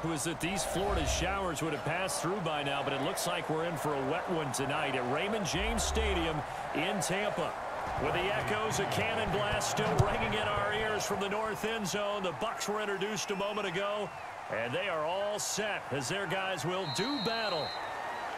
hope was that these Florida showers would have passed through by now, but it looks like we're in for a wet one tonight at Raymond James Stadium in Tampa. With the echoes of cannon blast still ringing in our ears from the north end zone, the Bucs were introduced a moment ago, and they are all set as their guys will do battle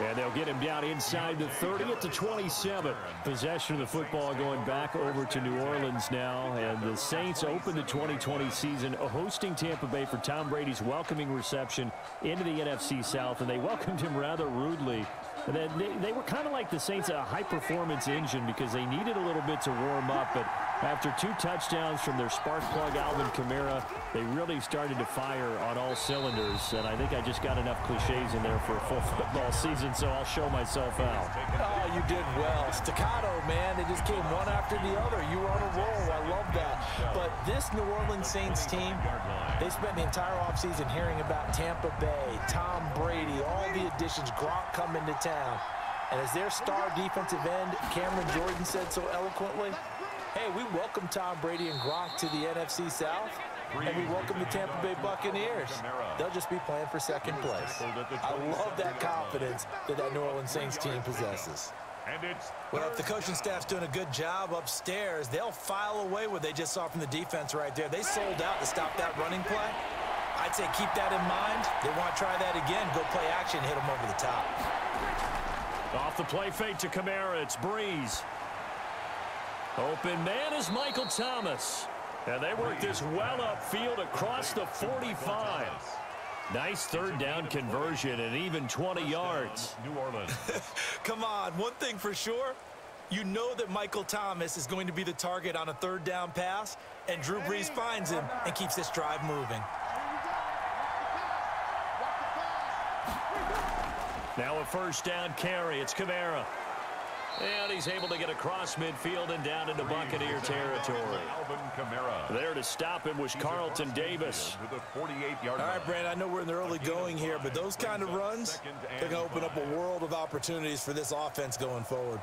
and they'll get him down inside the 30 at the 27. Possession of the football going back over to New Orleans now. And the Saints open the 2020 season hosting Tampa Bay for Tom Brady's welcoming reception into the NFC South. And they welcomed him rather rudely And they, they were kind of like the Saints, a high-performance engine because they needed a little bit to warm up. But after two touchdowns from their spark plug, Alvin Kamara, they really started to fire on all cylinders. And I think I just got enough cliches in there for a full football season, so I'll show myself out. Oh, you did well. Staccato, man. They just came one after the other. You were on a roll. I love that. But this New Orleans Saints team, they spent the entire offseason hearing about Tampa Bay, Tom Brady, all the additions, Gronk coming to town. And as their star defensive end, Cameron Jordan said so eloquently, hey, we welcome Tom Brady and Gronk to the NFC South, and we welcome the Tampa Bay Buccaneers. They'll just be playing for second place. I love that confidence that that New Orleans Saints team possesses. Well, if the coaching staff's doing a good job upstairs, they'll file away what they just saw from the defense right there. They sold out to stop that running play. I'd say keep that in mind. They want to try that again. Go play action, hit them over the top. Off the play fake to Kamara. It's Brees. Open man is Michael Thomas. And they work this well upfield across the 45. Nice third down conversion and even 20 yards. New Orleans. Come on, one thing for sure. You know that Michael Thomas is going to be the target on a third down pass, and Drew Brees finds him and keeps this drive moving. Now a first down carry. It's Kamara. And he's able to get across midfield and down into Buccaneer territory. There to stop him was Carlton Davis. All right, Brand, I know we're in the early going here, but those kind of runs, they're going to open up a world of opportunities for this offense going forward.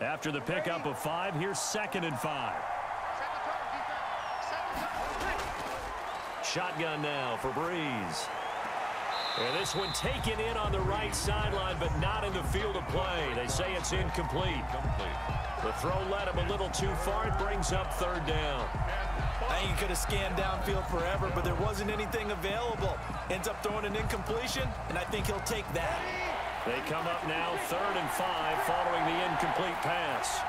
After the pickup of five, here's second and five. Shotgun now for Brees. And this one taken in on the right sideline, but not in the field of play. They say it's incomplete. The throw led him a little too far. It brings up third down. I think he could have scanned downfield forever, but there wasn't anything available. Ends up throwing an incompletion, and I think he'll take that. They come up now third and five following the incomplete pass.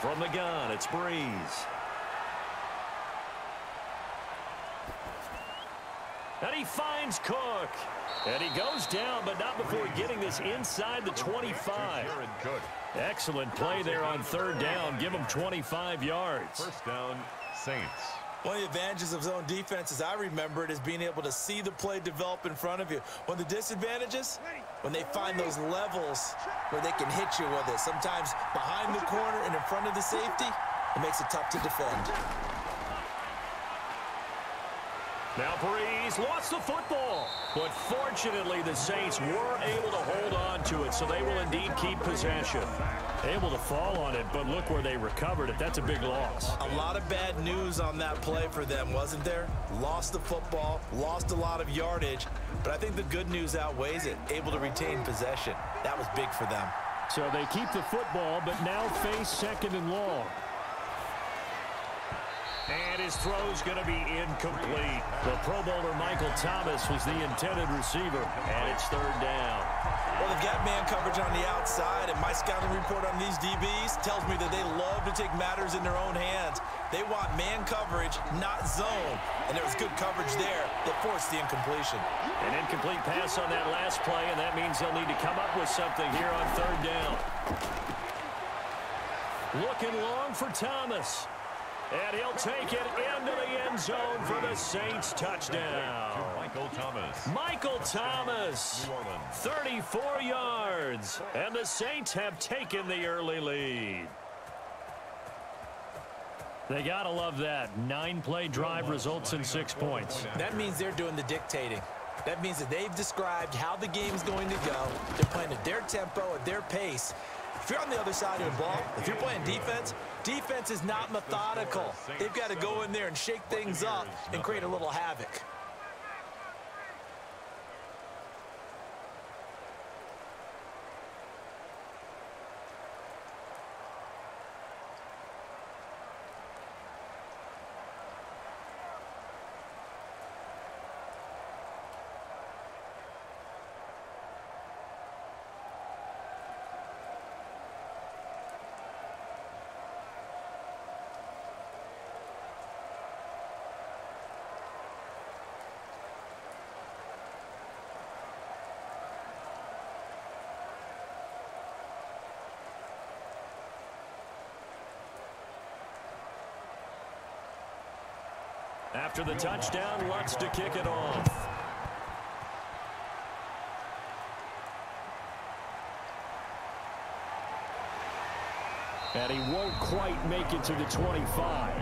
From the gun, it's Brees. And he finds Cook. And he goes down, but not before getting this inside the 25. Excellent play there on third down. Give him 25 yards. First down, Saints. One of the advantages of zone defense, as I remember it, is being able to see the play develop in front of you. One of the disadvantages, when they find those levels where they can hit you with it, sometimes behind the corner and in front of the safety, it makes it tough to defend. Now Brees lost the football. But fortunately, the Saints were able to hold on to it, so they will indeed keep possession. Able to fall on it, but look where they recovered it. That's a big loss. A lot of bad news on that play for them, wasn't there? Lost the football, lost a lot of yardage, but I think the good news outweighs it. Able to retain possession. That was big for them. So they keep the football, but now face second and long. And his throw's going to be incomplete. The Pro Bowler Michael Thomas was the intended receiver, and it's third down. Well, they've got man coverage on the outside, and my scouting report on these DBs tells me that they love to take matters in their own hands. They want man coverage, not zone. And there was good coverage there that forced the incompletion. An incomplete pass on that last play, and that means they'll need to come up with something here on third down. Looking long for Thomas. And he'll take it into the end zone for the Saints touchdown. Michael Thomas. Michael Thomas. 34 yards. And the Saints have taken the early lead. They got to love that. Nine-play drive results in six points. That means they're doing the dictating. That means that they've described how the game's going to go. They're playing at their tempo, at their pace. If you're on the other side of the ball, if you're playing defense, defense is not methodical. They've got to go in there and shake things up and create a little havoc. After the touchdown, Lutz to kick it off. And he won't quite make it to the 25.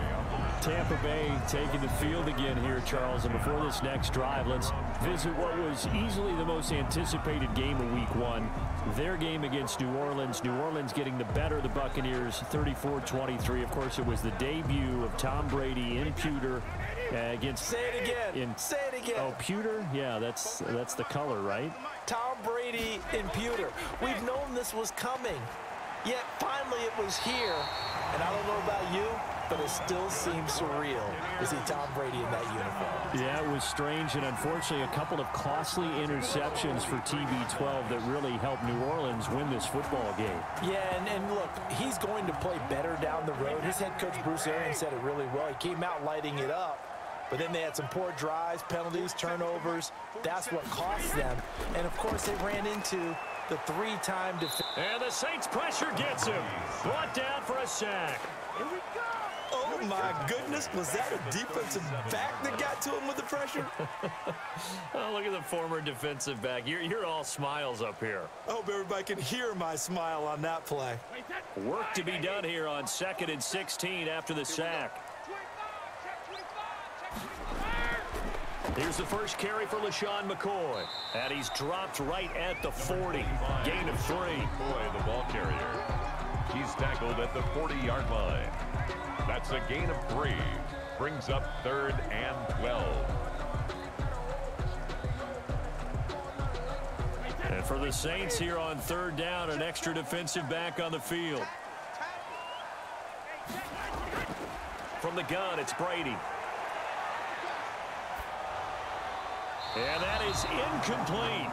Tampa Bay taking the field again here, Charles. And before this next drive, let's visit what was easily the most anticipated game of week one. Their game against New Orleans. New Orleans getting the better of the Buccaneers 34-23. Of course, it was the debut of Tom Brady in Pewter uh, against... Say it again. In, Say it again. Oh, pewter? Yeah, that's that's the color, right? Tom Brady in pewter. We've known this was coming, yet finally it was here. And I don't know about you, but it still seems surreal to see Tom Brady in that uniform. Yeah, it was strange, and unfortunately a couple of costly interceptions for TB12 that really helped New Orleans win this football game. Yeah, and, and look, he's going to play better down the road. His head coach, Bruce Arians, said it really well. He came out lighting it up. But then they had some poor drives, penalties, turnovers. That's what cost them. And, of course, they ran into the three-time defense. And the Saints pressure gets him. Brought down for a sack. Here we go. Oh, my goodness. Was that a defensive back that got to him with the pressure? oh, look at the former defensive back. You're, you're all smiles up here. I hope everybody can hear my smile on that play. Work to be done here on second and 16 after the sack. Here's the first carry for LeSean McCoy. And he's dropped right at the 40. Gain of three. McCoy, the ball carrier. He's tackled at the 40-yard line. That's a gain of three. Brings up third and 12. And for the Saints here on third down, an extra defensive back on the field. From the gun, it's Brady. And that is incomplete.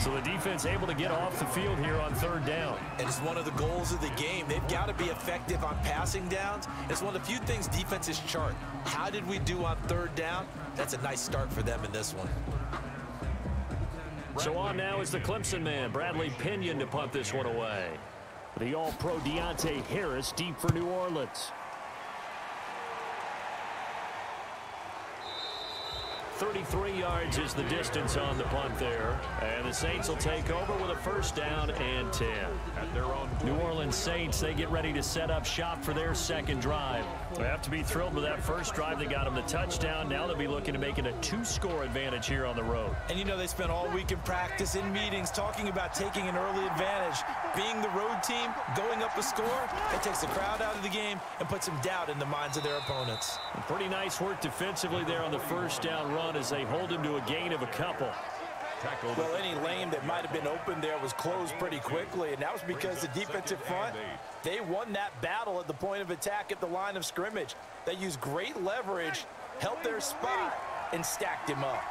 So the defense able to get off the field here on third down. And it's one of the goals of the game. They've got to be effective on passing downs. It's one of the few things defenses chart. How did we do on third down? That's a nice start for them in this one. So on now is the Clemson man, Bradley Pinion, to punt this one away. The All-Pro Deonte Harris deep for New Orleans. 33 yards is the distance on the punt there. And the Saints will take over with a first down and 10. At their own New Orleans Saints, they get ready to set up shop for their second drive. They have to be thrilled with that first drive. They got them the touchdown. Now they'll be looking to make it a two-score advantage here on the road. And you know they spent all week in practice, in meetings, talking about taking an early advantage. Being the road team, going up a score, it takes the crowd out of the game and puts some doubt in the minds of their opponents. Pretty nice work defensively there on the first down run as they hold him to a gain of a couple. Well, any lane that might have been open there was closed pretty quickly, and that was because the defensive front, they won that battle at the point of attack at the line of scrimmage. They used great leverage, held their spot, and stacked him up.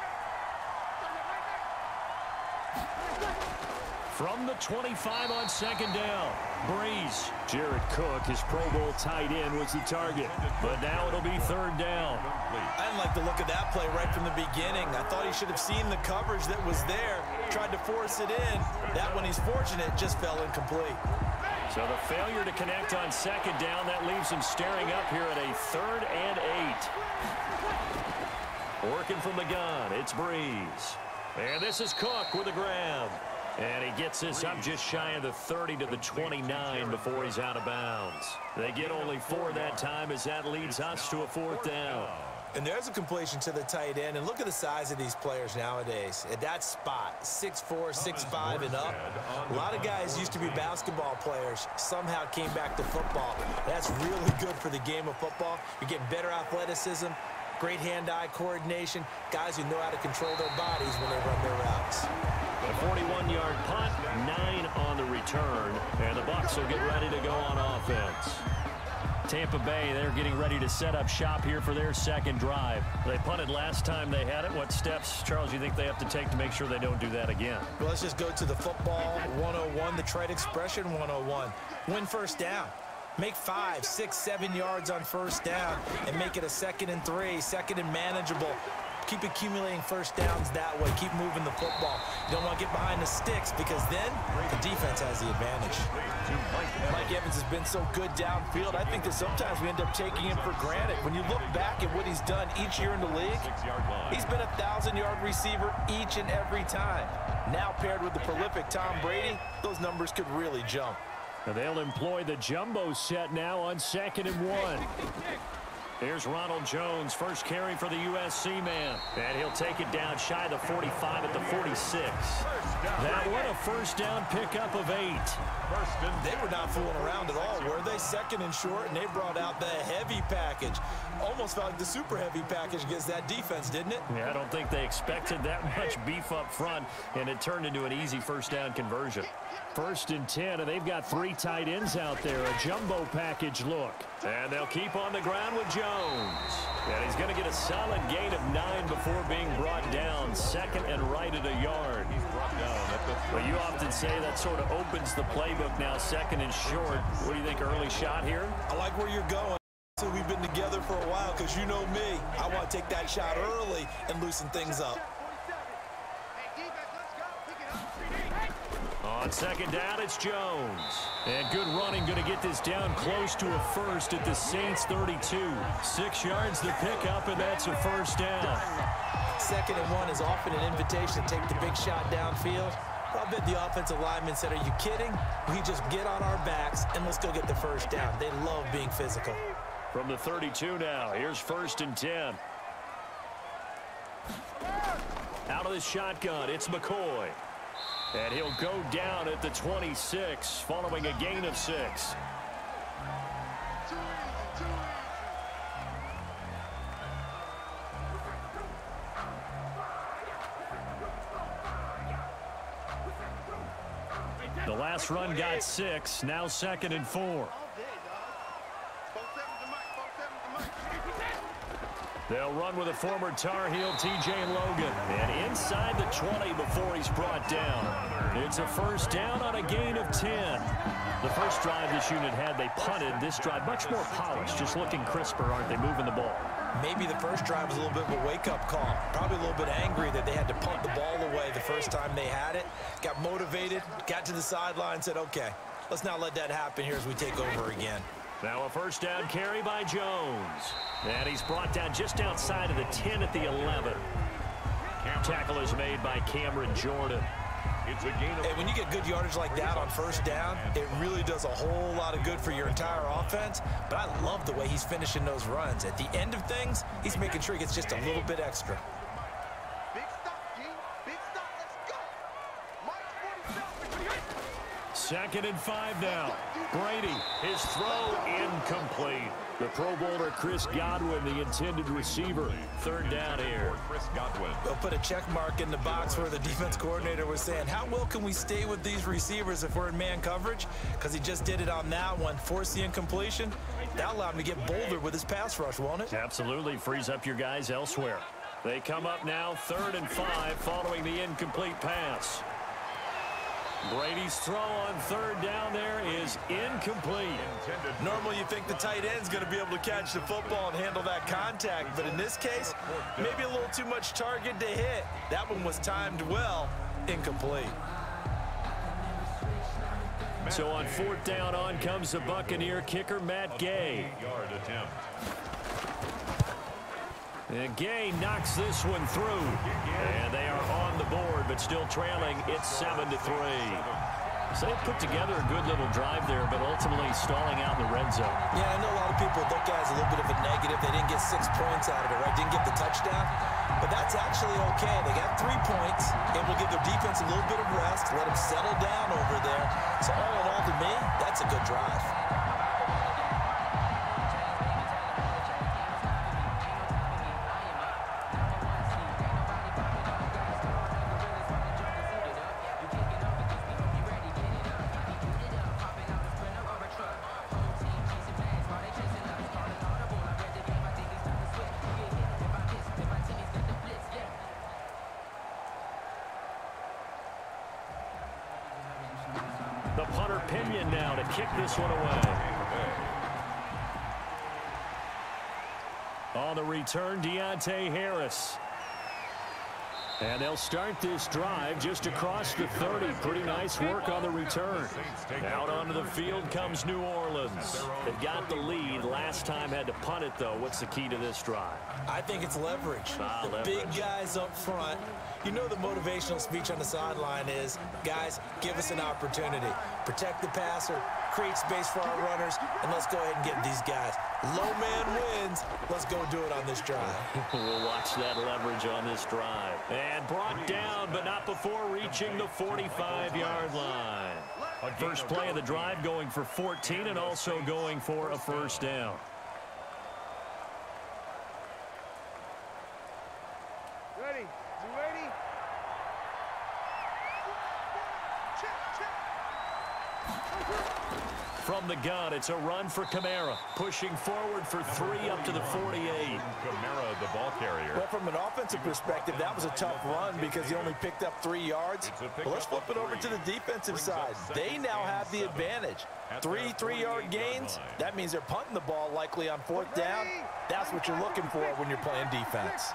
From the 25 on second down, Brees. Jared Cook, his Pro Bowl tight end, was the target. But now it'll be third down. I didn't like the look of that play right from the beginning. I thought he should have seen the coverage that was there, tried to force it in. That one he's fortunate, just fell incomplete. So the failure to connect on second down, that leaves him staring up here at a third and eight. Working from the gun, it's Brees. And this is Cook with a grab. And he gets this up just shy of the 30 to the 29 before he's out of bounds. They get only four that time as that leads us to a fourth down. And there's a completion to the tight end. And look at the size of these players nowadays. At that spot, 6'4", 6'5", and up. A lot of guys used to be basketball players, somehow came back to football. That's really good for the game of football. You're getting better athleticism, great hand-eye coordination, guys who know how to control their bodies when they run their routes. A 41-yard punt, nine on the return, and the Bucs will get ready to go on offense. Tampa Bay, they're getting ready to set up shop here for their second drive. They punted last time they had it. What steps, Charles, do you think they have to take to make sure they don't do that again? Well, let's just go to the football 101, the trade expression 101. Win first down. Make five, six, seven yards on first down and make it a second and three, second and manageable. Keep accumulating first downs that way. Keep moving the football. You don't want to get behind the sticks because then the defense has the advantage. Mike Evans has been so good downfield. I think that sometimes we end up taking him for granted. When you look back at what he's done each year in the league, he's been a 1,000-yard receiver each and every time. Now paired with the prolific Tom Brady, those numbers could really jump. They'll employ the jumbo set now on second and one. Here's Ronald Jones, first carry for the USC man. And he'll take it down shy of the 45 at the 46. That one a first down pickup of eight. They were not fooling around at all, were they? Second and short, and they brought out the heavy package. Almost felt like the super heavy package against that defense, didn't it? Yeah, I don't think they expected that much beef up front, and it turned into an easy first down conversion. First and 10, and they've got three tight ends out there. A jumbo package look. And they'll keep on the ground with Jones. And he's going to get a solid gain of nine before being brought down. Second and right at a yard. Well, you often say that sort of opens the playbook now, second and short. What do you think, early shot here? I like where you're going. So we've been together for a while because you know me. I want to take that shot early and loosen things up. On second down, it's Jones. And good running, going to get this down close to a first at the Saints 32. Six yards the pickup, and that's a first down. Second and one is often an invitation to take the big shot downfield. I'll bet the offensive lineman said, are you kidding? We just get on our backs and let's go get the first down. They love being physical. From the 32 now, here's first and 10. Out of the shotgun, it's McCoy. And he'll go down at the 26 following a gain of six. The last run got six, now second and four. They'll run with a former Tar Heel, T.J. Logan. And inside the 20 before he's brought down. It's a first down on a gain of 10. The first drive this unit had, they punted. This drive, much more polished, just looking crisper, aren't they, moving the ball? Maybe the first drive was a little bit of a wake-up call. Probably a little bit angry that they had to punt the ball away the first time they had it. Got motivated, got to the sideline, said, okay, let's not let that happen here as we take over again. Now a first down carry by Jones. And he's brought down just outside of the 10 at the 11. Tackle is made by Cameron Jordan. It's a gain of Hey, when you get good yardage like that on first down, it really does a whole lot of good for your entire offense. But I love the way he's finishing those runs. At the end of things, he's making sure he gets just a little bit extra. Second and five now. Brady, his throw incomplete. The Pro Bowler Chris Godwin, the intended receiver. Third down here. Chris Godwin. They'll put a check mark in the box where the defense coordinator was saying, how well can we stay with these receivers if we're in man coverage? Because he just did it on that one, forced the incompletion. That allowed him to get bolder with his pass rush, won't it? Absolutely frees up your guys elsewhere. They come up now third and five following the incomplete pass. Brady's throw on third down there is incomplete. Normally you think the tight end's going to be able to catch the football and handle that contact, but in this case, maybe a little too much target to hit. That one was timed well, incomplete. So on fourth down, on comes the Buccaneer kicker, Matt Gay. Gay knocks this one through. And they are on the board, but still trailing. It's 7 to three. So they put together a good little drive there, but ultimately stalling out in the red zone. Yeah, I know a lot of people look at it as a little bit of a negative. They didn't get six points out of it, right? Didn't get the touchdown. But that's actually okay. They got three points, able to give their defense a little bit of rest, let them settle down over there. So all in all, to me, that's a good drive. They'll start this drive just across the 30. Pretty nice work on the return. Out onto the field comes New Orleans. They've got the lead. Last time had to punt it, though. What's the key to this drive? I think it's leverage. Ah, the leverage. big guys up front. You know the motivational speech on the sideline is, guys, give us an opportunity. Protect the passer, create space for our runners, and let's go ahead and get these guys. Low man wins. Let's go do it on this drive. we'll watch that leverage on this drive. And brought down, but not before reaching the 45-yard line. First play of the drive going for 14 and also going for a first down. From the gun, it's a run for Kamara. Pushing forward for three up to the 48. Kamara, the ball carrier. Well, from an offensive perspective, that was a tough run because he only picked up three yards. But let's flip it over to the defensive side. They now have the advantage. Three three-yard gains, that means they're punting the ball likely on fourth down. That's what you're looking for when you're playing defense.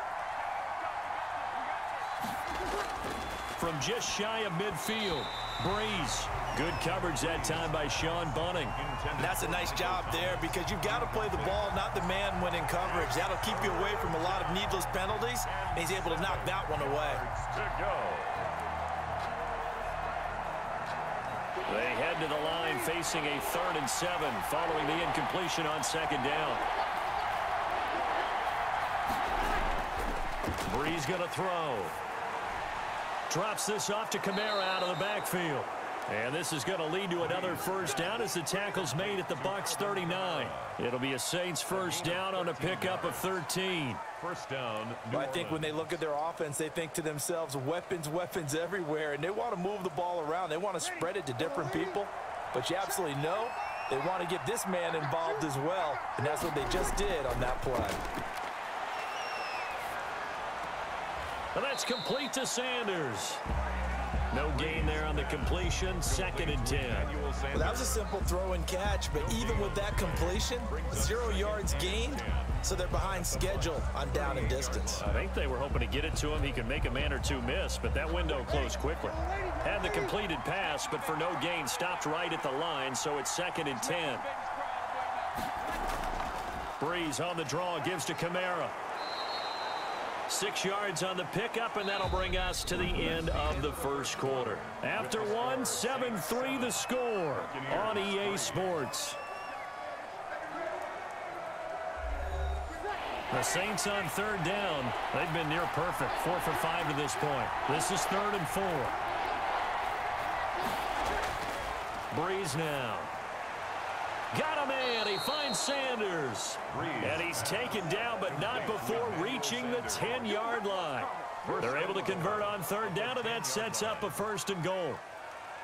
From just shy of midfield, Brees. Good coverage that time by Sean Bunting. That's a nice job there because you've got to play the ball, not the man when in coverage. That'll keep you away from a lot of needless penalties, and he's able to knock that one away. They head to the line facing a third and seven following the incompletion on second down. Brees going to throw. Drops this off to Kamara out of the backfield. And this is going to lead to another first down as the tackle's made at the Bucs 39. It'll be a Saints first down on a pickup of 13. First down. I think when they look at their offense, they think to themselves, weapons, weapons everywhere, and they want to move the ball around. They want to spread it to different people. But you absolutely know they want to get this man involved as well, and that's what they just did on that play. And that's complete to Sanders. No gain there on the completion. Second and 10. Well, that was a simple throw and catch, but even with that completion, zero yards gained, so they're behind schedule on down and distance. I think they were hoping to get it to him. He could make a man or two miss, but that window closed quickly. Had the completed pass, but for no gain, stopped right at the line, so it's second and 10. Brees on the draw, gives to Kamara. Six yards on the pickup, and that'll bring us to the end of the first quarter. After one, 7-3 the score on EA Sports. The Saints on third down. They've been near perfect. Four for five to this point. This is third and four. Brees now. Got a man. He finds Sanders. And he's taken down, but not before reaching the 10-yard line. They're able to convert on third down, and that sets up a first and goal.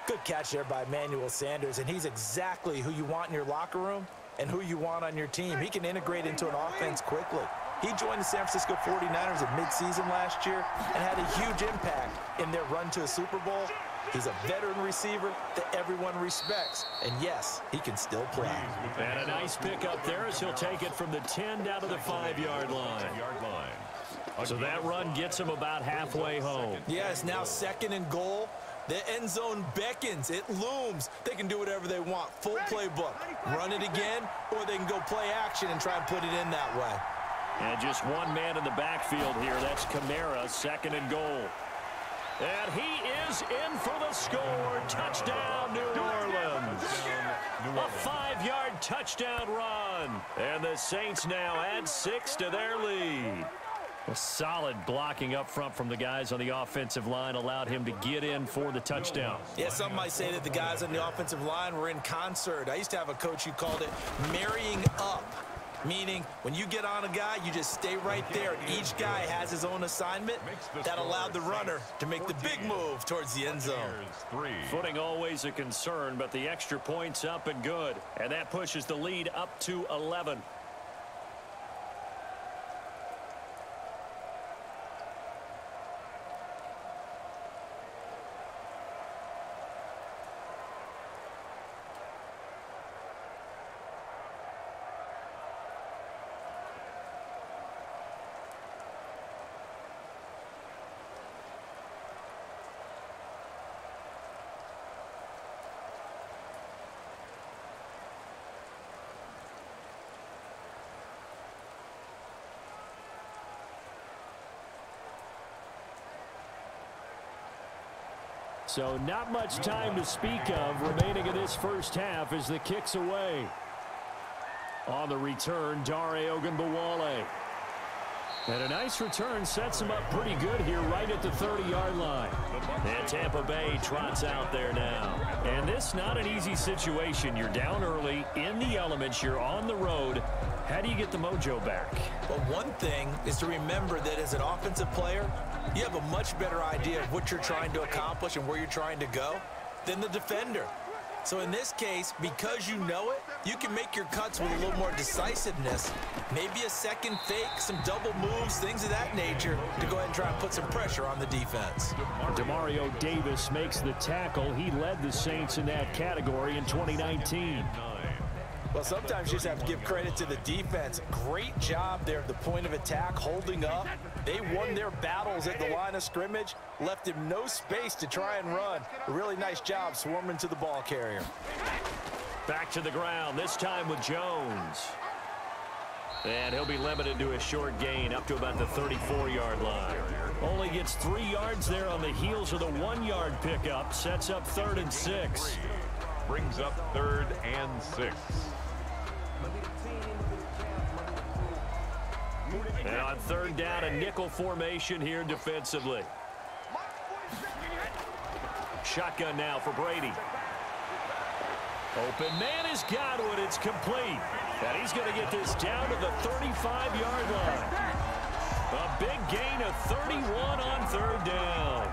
Good catch there by Emmanuel Sanders, and he's exactly who you want in your locker room and who you want on your team. He can integrate into an offense quickly. He joined the San Francisco 49ers at midseason last year and had a huge impact in their run to a Super Bowl He's a veteran receiver that everyone respects. And yes, he can still play. And a nice pick up there as he'll take it from the 10 down to the 5-yard line. So that run gets him about halfway home. Yeah, it's now second and goal. The end zone beckons. It looms. They can do whatever they want. Full playbook. Run it again, or they can go play action and try and put it in that way. And just one man in the backfield here. That's Kamara, second and goal. And he is in for the score. Touchdown, New Orleans. A five-yard touchdown run. And the Saints now add six to their lead. A solid blocking up front from the guys on the offensive line allowed him to get in for the touchdown. Yeah, some might say that the guys on the offensive line were in concert. I used to have a coach who called it marrying up. Meaning, when you get on a guy, you just stay right there. Each guy has his own assignment. That allowed the runner to make the big move towards the end zone. Footing always a concern, but the extra points up and good. And that pushes the lead up to 11. So not much time to speak of remaining in this first half as the kicks away. On the return, Dare Ogunbowale. And a nice return sets him up pretty good here right at the 30-yard line. And Tampa Bay trots out there now. And this not an easy situation. You're down early, in the elements, you're on the road. How do you get the mojo back? Well, one thing is to remember that as an offensive player, you have a much better idea of what you're trying to accomplish and where you're trying to go than the defender. So in this case, because you know it, you can make your cuts with a little more decisiveness. Maybe a second fake, some double moves, things of that nature to go ahead and try and put some pressure on the defense. Demario Davis makes the tackle. He led the Saints in that category in 2019. Well, sometimes you just have to give credit to the defense. Great job there at the point of attack, holding up. They won their battles at the line of scrimmage, left him no space to try and run. A really nice job swarming to the ball carrier. Back to the ground, this time with Jones. And he'll be limited to a short gain up to about the 34-yard line. Only gets three yards there on the heels of the one-yard pickup. Sets up third and six. Brings up third and six. And on third down, a nickel formation here defensively. Shotgun now for Brady. Open man is Godwin. It's complete. And he's going to get this down to the 35-yard line. A big gain of 31 on third down.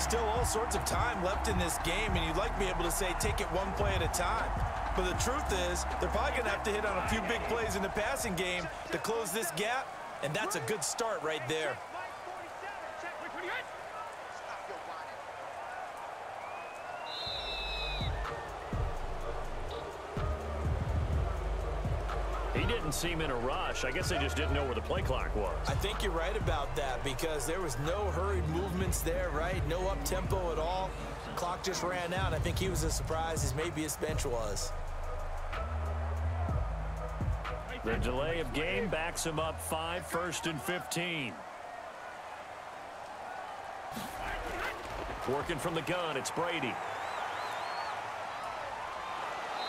Still all sorts of time left in this game, and you'd like to be able to say take it one play at a time. But the truth is, they're probably going to have to hit on a few big plays in the passing game to close this gap and that's a good start right there. He didn't seem in a rush. I guess they just didn't know where the play clock was. I think you're right about that because there was no hurried movements there, right? No up-tempo at all. Clock just ran out. I think he was as surprised as maybe his bench was. The delay of game backs him up five, first and 15. Working from the gun, it's Brady.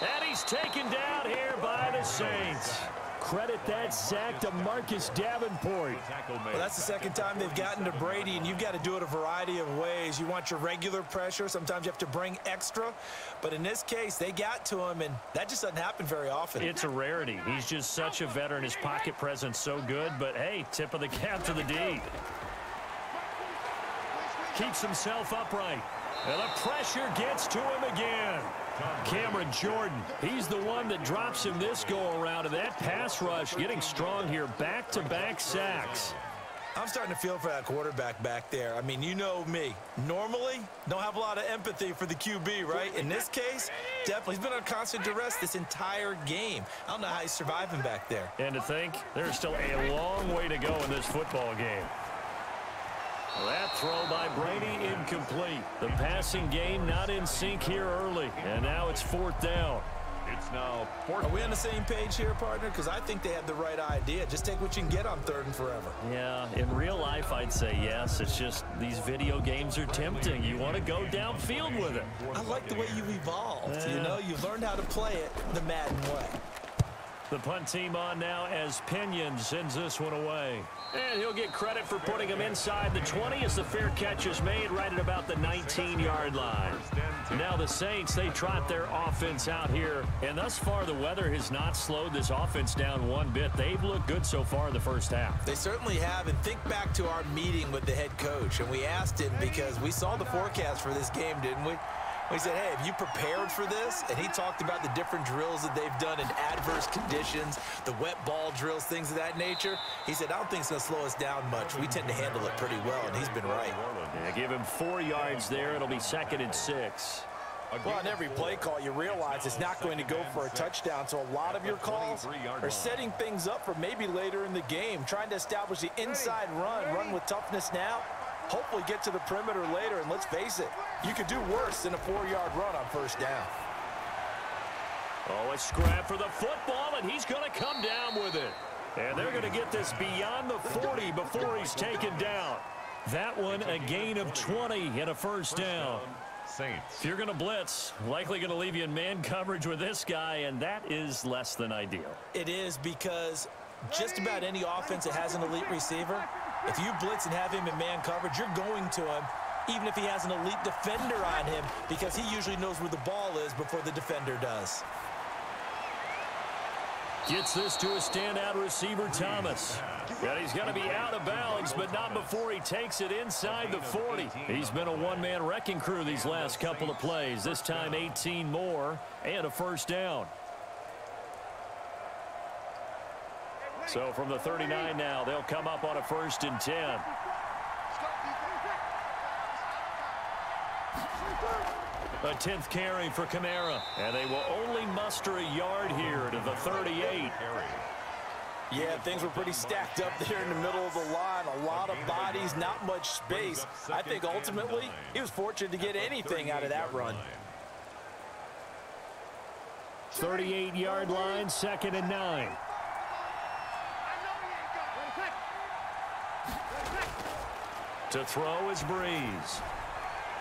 And he's taken down here by the Saints. Credit that sack to Marcus Davenport. Well, that's the second time they've gotten to Brady, and you've got to do it a variety of ways. You want your regular pressure. Sometimes you have to bring extra. But in this case, they got to him, and that just doesn't happen very often. It's a rarity. He's just such a veteran. His pocket presence so good. But, hey, tip of the cap to the D. Keeps himself upright. And the pressure gets to him again. Cameron Jordan, he's the one that drops him this go-around. And that pass rush getting strong here. Back-to-back -back sacks. I'm starting to feel for that quarterback back there. I mean, you know me. Normally, don't have a lot of empathy for the QB, right? In this case, definitely. He's been on constant duress this entire game. I don't know how he's surviving back there. And to think, there's still a long way to go in this football game. That throw by Brady incomplete. The passing game not in sync here early. And now it's fourth down. It's now fourth. Are we on the same page here, partner? Because I think they have the right idea. Just take what you can get on third and forever. Yeah, in real life, I'd say yes. It's just these video games are tempting. You want to go downfield with it. I like the way you've evolved. Yeah. You know, you've learned how to play it the Madden way. The punt team on now as Pinion sends this one away. And he'll get credit for putting him inside the 20 as the fair catch is made right at about the 19-yard line. Now the Saints, they trot their offense out here. And thus far, the weather has not slowed this offense down one bit. They've looked good so far in the first half. They certainly have. And think back to our meeting with the head coach. And we asked him because we saw the forecast for this game, didn't we? We said, hey, have you prepared for this? And he talked about the different drills that they've done in adverse conditions, the wet ball drills, things of that nature. He said, I don't think it's going to slow us down much. We tend to handle it pretty well, and he's been right. Yeah, give him four yards there. It'll be second and six. Well, on every play call, you realize it's not going to go for a touchdown, so a lot of your calls are setting things up for maybe later in the game, trying to establish the inside run, run with toughness now, hopefully get to the perimeter later. And let's face it, you could do worse than a four-yard run on first down. Oh, a scrap for the football, and he's going to come down with it. And they're going to get this beyond the 40 before he's taken down. That one, a gain of 20 and a first down. Saints. If you're going to blitz, likely going to leave you in man coverage with this guy, and that is less than ideal. It is because just about any offense that has an elite receiver if you blitz and have him in man coverage, you're going to him even if he has an elite defender on him because he usually knows where the ball is before the defender does. Gets this to a standout receiver, Thomas. And he's going to be out of bounds, but not before he takes it inside the 40. He's been a one-man wrecking crew these last couple of plays. This time 18 more and a first down. So from the 39 now, they'll come up on a first and 10. A 10th carry for Kamara. And they will only muster a yard here to the 38. Yeah, things were pretty stacked up there in the middle of the line. A lot of bodies, not much space. I think ultimately he was fortunate to get anything out of that run. 38-yard line, second and nine. To throw is Brees.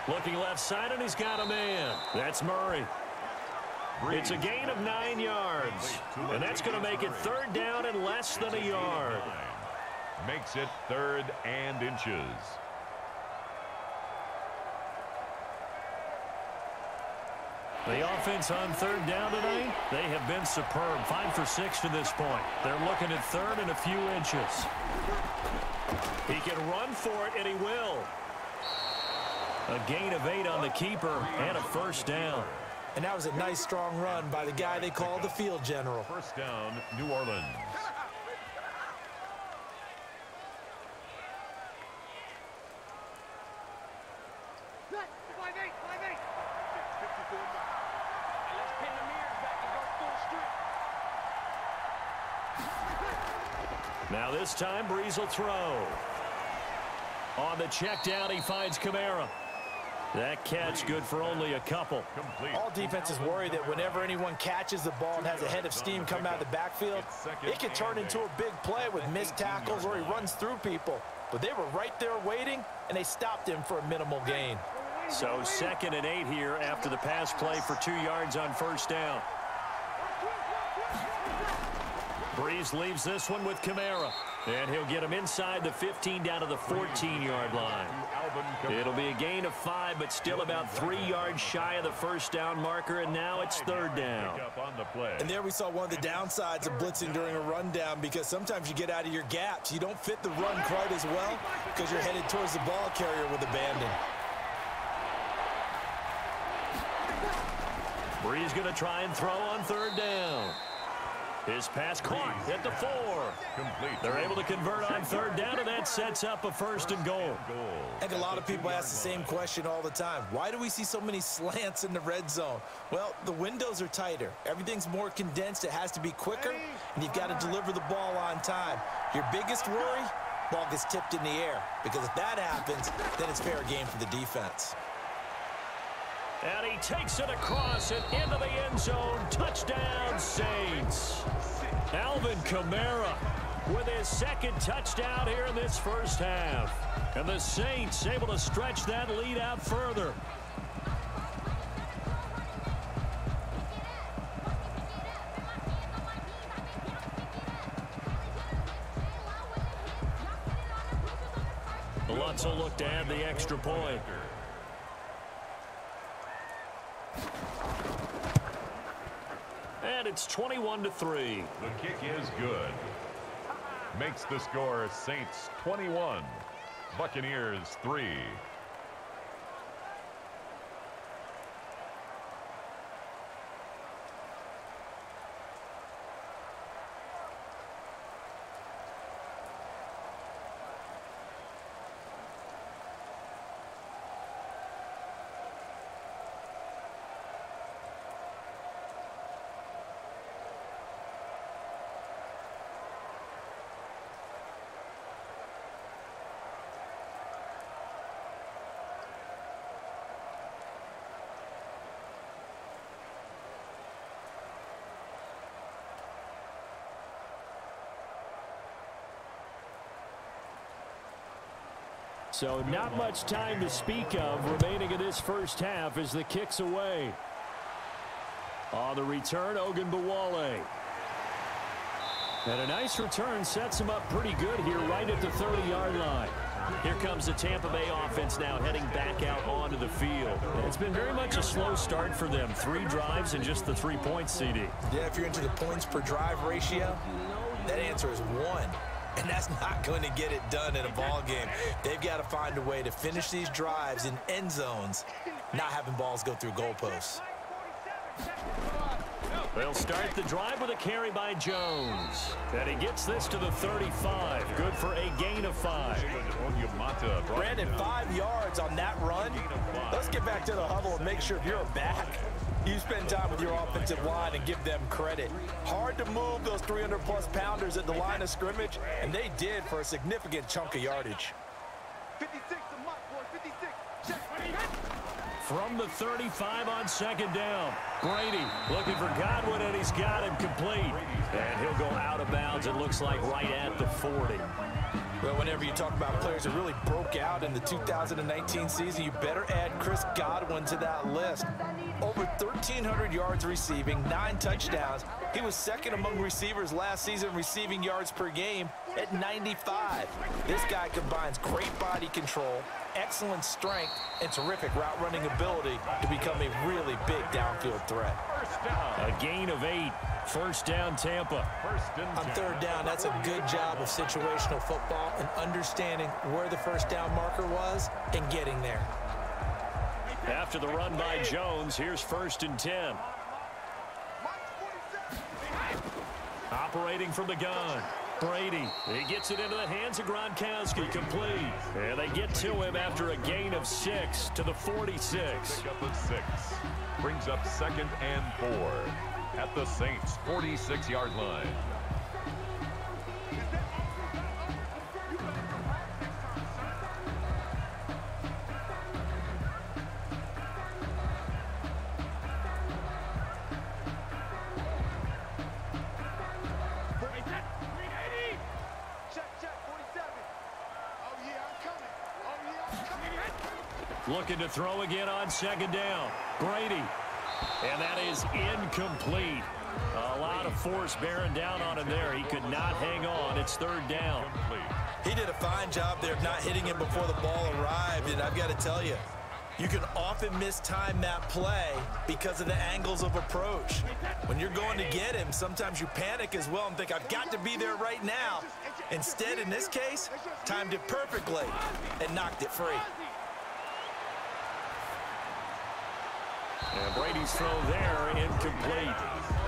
Looking left side, and he's got a man. That's Murray. It's a gain of nine yards. And that's going to make it third down and less than a yard. Makes it third and inches. The offense on third down tonight, they have been superb. Five for six to this point. They're looking at third and a few inches. He can run for it, and he will. A gain of eight on the keeper and a first down. And that was a nice, strong run by the guy they call the field general. First down, New Orleans. Now this time, Brees will throw. On the check down, he finds Kamara. That catch good for only a couple. All defenses worry that whenever anyone catches the ball and has a head of steam come out of the backfield, it can turn into a big play with missed tackles or he runs through people. But they were right there waiting, and they stopped him for a minimal gain. So second and eight here after the pass play for two yards on first down. Brees leaves this one with Kamara. And he'll get him inside the 15 down to the 14-yard line. It'll be a gain of five, but still about three yards shy of the first down marker, and now it's third down. And there we saw one of the downsides of blitzing during a rundown because sometimes you get out of your gaps. You don't fit the run quite as well because you're headed towards the ball carrier with abandon. Brees going to try and throw on third down. His pass caught at the four. Complete. They're able to convert on third down, and that sets up a first and goal. I think a lot of people ask the same question all the time. Why do we see so many slants in the red zone? Well, the windows are tighter. Everything's more condensed. It has to be quicker, and you've got to deliver the ball on time. Your biggest worry? Ball gets tipped in the air. Because if that happens, then it's fair game for the defense. And he takes it across and into the end zone. Touchdown, Saints. Alvin Kamara with his second touchdown here in this first half. And the Saints able to stretch that lead out further. Lutz will look to add the extra point. And it's 21 to 3. The kick is good. Makes the score Saints 21, Buccaneers 3. So not much time to speak of remaining in this first half as the kick's away. On the return, Ogunbowale. And a nice return sets him up pretty good here right at the 30-yard line. Here comes the Tampa Bay offense now heading back out onto the field. It's been very much a slow start for them. Three drives and just the three points, CD. Yeah, if you're into the points per drive ratio, that answer is one. And that's not going to get it done in a ball game. They've got to find a way to finish these drives in end zones, not having balls go through goalposts. They'll start the drive with a carry by Jones. And he gets this to the 35. Good for a gain of five. Brandon, five yards on that run. Let's get back to the huddle and make sure if you're back, you spend time with your offensive line and give them credit. Hard to move those 300-plus pounders at the line of scrimmage, and they did for a significant chunk of yardage. 56 From the 35 on second down, Brady looking for Godwin, and he's got him complete. And he'll go out of bounds, it looks like, right at the 40. Well, whenever you talk about players that really broke out in the 2019 season, you better add Chris Godwin to that list. Over 1,300 yards receiving, nine touchdowns. He was second among receivers last season receiving yards per game at 95. This guy combines great body control, excellent strength, and terrific route running ability to become a really big downfield threat. A gain of eight. First down, Tampa. On third down, that's a good job of situational football and understanding where the first down marker was and getting there. After the run by Jones, here's first and 10. Operating from the gun. Brady. He gets it into the hands of Gronkowski. Complete. And they get to him after a gain of six to the 46. Pick up a six. Brings up second and four at the Saints' 46-yard line. Throw again on second down. Brady. And that is incomplete. A lot of force bearing down on him there. He could not hang on. It's third down. He did a fine job there of not hitting him before the ball arrived. And I've got to tell you, you can often mistime that play because of the angles of approach. When you're going to get him, sometimes you panic as well and think, I've got to be there right now. Instead, in this case, timed it perfectly and knocked it free. And Brady's throw there incomplete.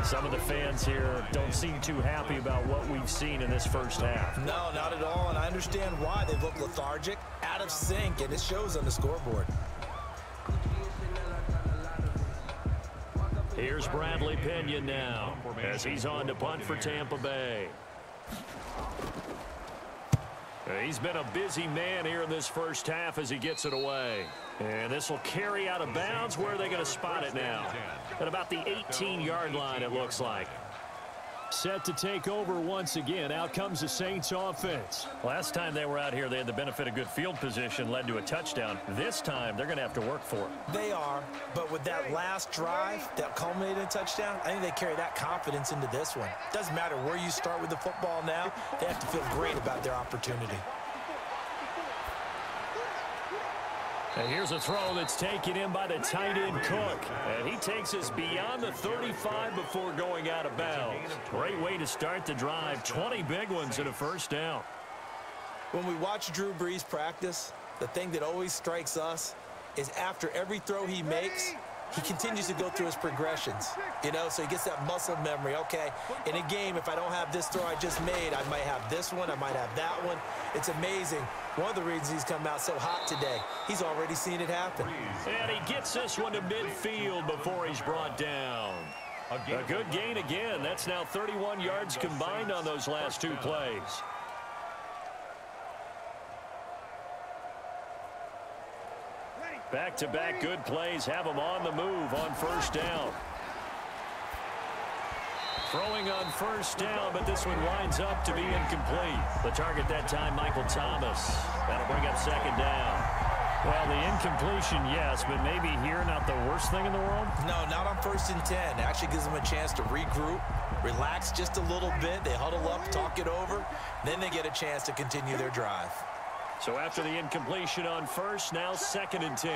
Some of the fans here don't seem too happy about what we've seen in this first half. No, not at all, and I understand why. They look lethargic, out of sync, and it shows on the scoreboard. Here's Bradley Pinion now as he's on to punt for Tampa Bay. He's been a busy man here in this first half as he gets it away. And this will carry out of bounds. Where are they going to spot it now? At about the 18-yard line, it looks like. Set to take over once again. Out comes the Saints offense. Last time they were out here, they had the benefit of good field position, led to a touchdown. This time, they're going to have to work for it. They are, but with that last drive that culminated in a touchdown, I think they carry that confidence into this one. Doesn't matter where you start with the football now, they have to feel great about their opportunity. And here's a throw that's taken in by the tight end Cook. And he takes us beyond the 35 before going out of bounds. Great way to start the drive. 20 big ones in a first down. When we watch Drew Brees practice, the thing that always strikes us is after every throw he makes, he continues to go through his progressions, you know, so he gets that muscle memory. Okay, in a game, if I don't have this throw I just made, I might have this one, I might have that one. It's amazing. One of the reasons he's come out so hot today, he's already seen it happen. And he gets this one to midfield before he's brought down. A good gain again. That's now 31 yards combined on those last two plays. Back-to-back -back good plays have them on the move on first down. Throwing on first down, but this one winds up to be incomplete. The target that time, Michael Thomas. That'll bring up second down. Well, the incompletion, yes, but maybe here not the worst thing in the world? No, not on first and 10. It actually gives them a chance to regroup, relax just a little bit. They huddle up, talk it over. Then they get a chance to continue their drive. So after the incompletion on first, now second and 10.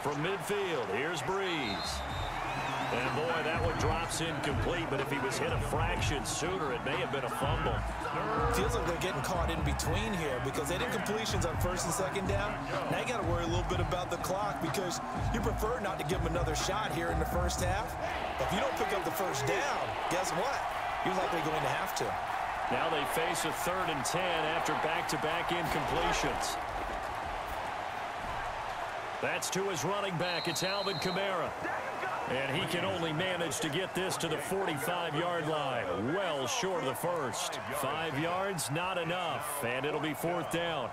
From midfield, here's Brees. And boy, that one drops incomplete, but if he was hit a fraction sooner, it may have been a fumble. Feels like they're getting caught in between here because they did completions on first and second down. Now you got to worry a little bit about the clock because you prefer not to give them another shot here in the first half. But if you don't pick up the first down, guess what? You're likely going to have to. Now they face a third and 10 after back-to-back -back incompletions. That's to his running back. It's Alvin Kamara. And he can only manage to get this to the 45-yard line. Well short of the first. Five yards, not enough. And it'll be fourth down.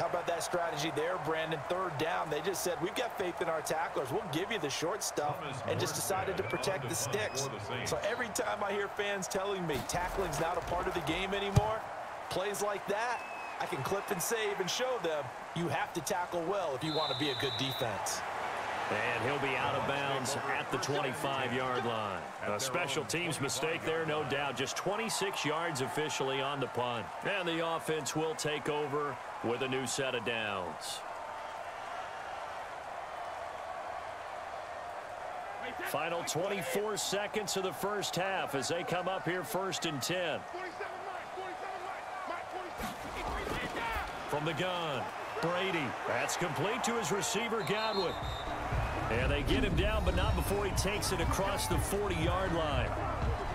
How about that strategy there, Brandon? Third down, they just said, we've got faith in our tacklers. We'll give you the short stuff and just decided to protect the sticks. So every time I hear fans telling me tackling's not a part of the game anymore, plays like that, I can clip and save and show them you have to tackle well if you want to be a good defense. And he'll be out of bounds at the 25-yard line. A special teams mistake there, no doubt. Just 26 yards officially on the punt. And the offense will take over with a new set of downs. Final 24 seconds of the first half as they come up here first and 10. From the gun, Brady. That's complete to his receiver, Godwin. And they get him down, but not before he takes it across the 40-yard line.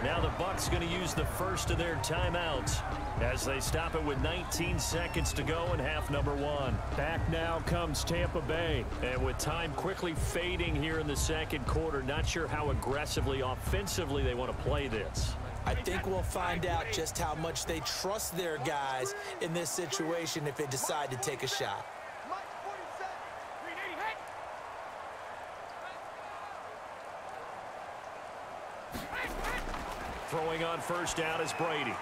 Now the Bucs going to use the first of their timeouts as they stop it with 19 seconds to go in half number one. Back now comes Tampa Bay. And with time quickly fading here in the second quarter, not sure how aggressively, offensively they want to play this. I think we'll find out just how much they trust their guys in this situation if they decide to take a shot. Throwing on first down is Brady.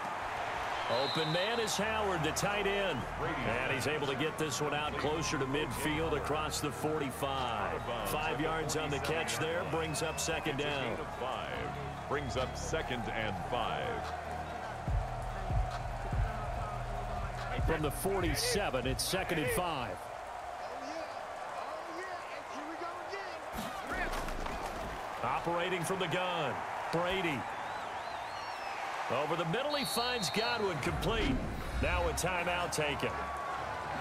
Open man is Howard, the tight end. And he's able to get this one out closer to midfield across the 45. Five yards on the catch there, brings up second down. Five brings up second and five. From the 47, it's second and five. Operating from the gun, Brady. Over the middle, he finds Godwin complete. Now a timeout taken.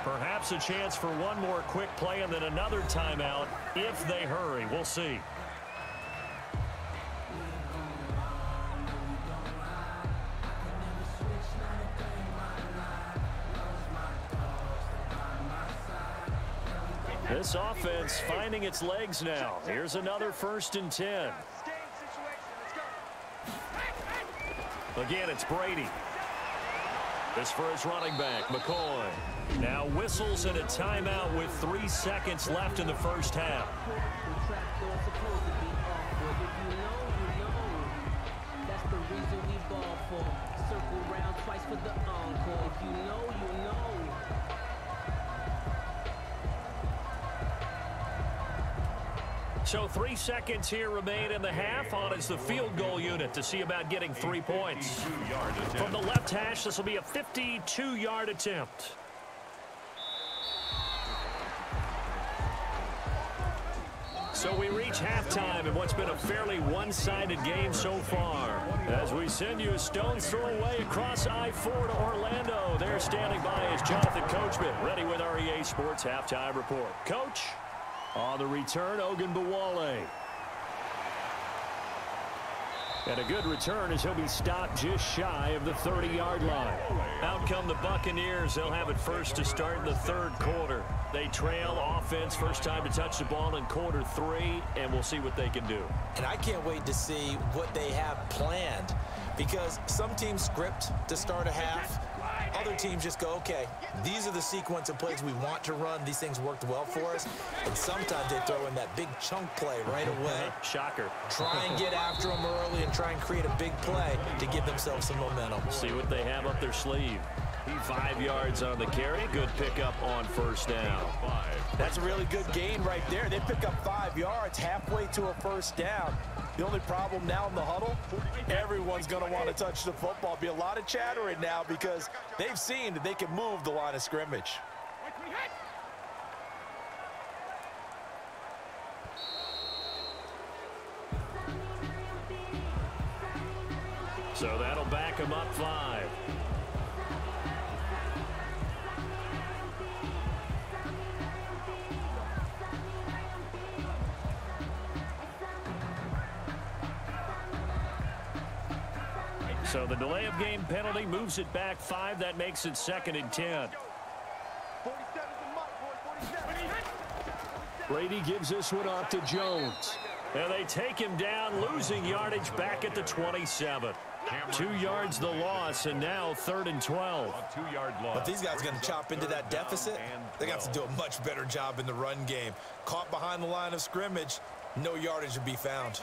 Perhaps a chance for one more quick play and then another timeout if they hurry. We'll see. This offense finding its legs now. Here's another first and 10. Again, it's Brady. This for his running back, McCoy. Now whistles and a timeout with three seconds left in the first half. So three seconds here remain in the half on as the field goal unit to see about getting three points. From the left hash, this will be a 52-yard attempt. So we reach halftime in what's been a fairly one-sided game so far. As we send you a stone's throw away across I-4 to Orlando. There standing by is Jonathan Coachman, ready with our EA Sports Halftime Report. Coach? On the return, Ogunbowale. And a good return as he'll be stopped just shy of the 30-yard line. Out come the Buccaneers. They'll have it first to start in the third quarter. They trail offense first time to touch the ball in quarter three, and we'll see what they can do. And I can't wait to see what they have planned because some teams script to start a half, other teams just go, okay, these are the sequence of plays we want to run. These things worked well for us. And sometimes they throw in that big chunk play right away. Shocker. Try and get after them early and try and create a big play to give themselves some momentum. See what they have up their sleeve. Five yards on the carry. Good pickup on first down. That's a really good gain right there. They pick up five yards halfway to a first down. The only problem now in the huddle, everyone's going to want to touch the football. Be a lot of chattering now because they've seen that they can move the line of scrimmage. So that'll back them up five. So the delay of game penalty moves it back five. That makes it second and ten. Brady gives this one off to Jones. And they take him down, losing yardage back at the 27. Two yards the loss, and now third and 12. But these guys are going to chop into that deficit. They got to do a much better job in the run game. Caught behind the line of scrimmage, no yardage to be found.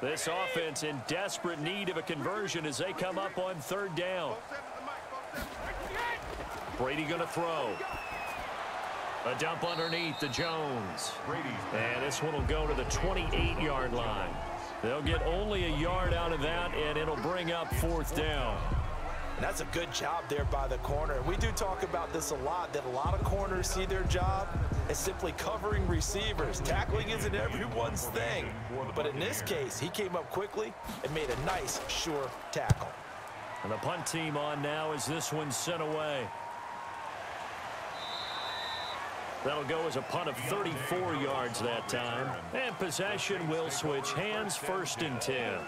This offense in desperate need of a conversion as they come up on third down. Brady going to throw. A dump underneath the Jones. And this one will go to the 28-yard line. They'll get only a yard out of that, and it'll bring up fourth down. And that's a good job there by the corner. We do talk about this a lot, that a lot of corners see their job as simply covering receivers. Tackling isn't everyone's thing. But in this case, he came up quickly and made a nice, sure tackle. And the punt team on now as this one's sent away. That'll go as a punt of 34 yards that time. And possession will switch hands first and 10.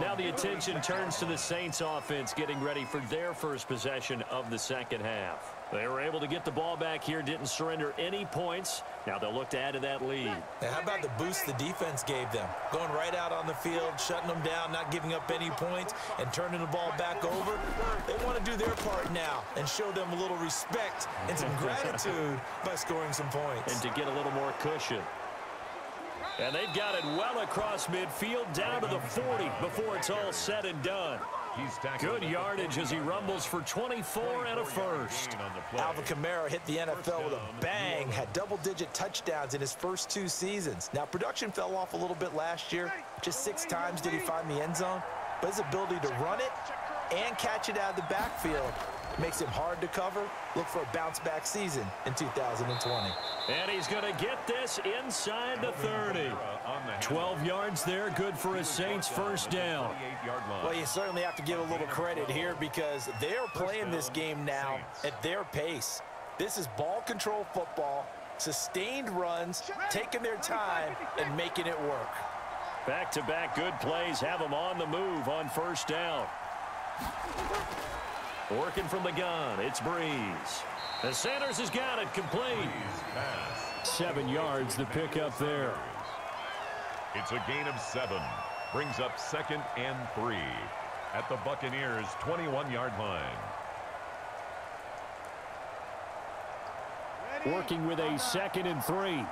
Now the attention turns to the Saints offense getting ready for their first possession of the second half. They were able to get the ball back here, didn't surrender any points. Now they'll look to add to that lead. Now how about the boost the defense gave them? Going right out on the field, shutting them down, not giving up any points, and turning the ball back over. They want to do their part now and show them a little respect and some gratitude by scoring some points. And to get a little more cushion. And they've got it well across midfield down to the 40 before it's all said and done. Good yardage as he rumbles for 24 and a first. Alvin Kamara hit the NFL with a bang, had double-digit touchdowns in his first two seasons. Now, production fell off a little bit last year. Just six times did he find the end zone. But his ability to run it and catch it out of the backfield makes him hard to cover. Look for a bounce-back season in 2020. And he's going to get this inside the 30. 12 yards there, good for a Saints first down. Well, you certainly have to give a little credit here because they're playing this game now at their pace. This is ball control football, sustained runs, taking their time, and making it work. Back-to-back -back good plays have them on the move on first down. Working from the gun, it's Brees. And Sanders has got it complete. Seven yards to pick up there. It's a gain of seven. Brings up second and three at the Buccaneers' 21-yard line. Ready. Working with a second and three.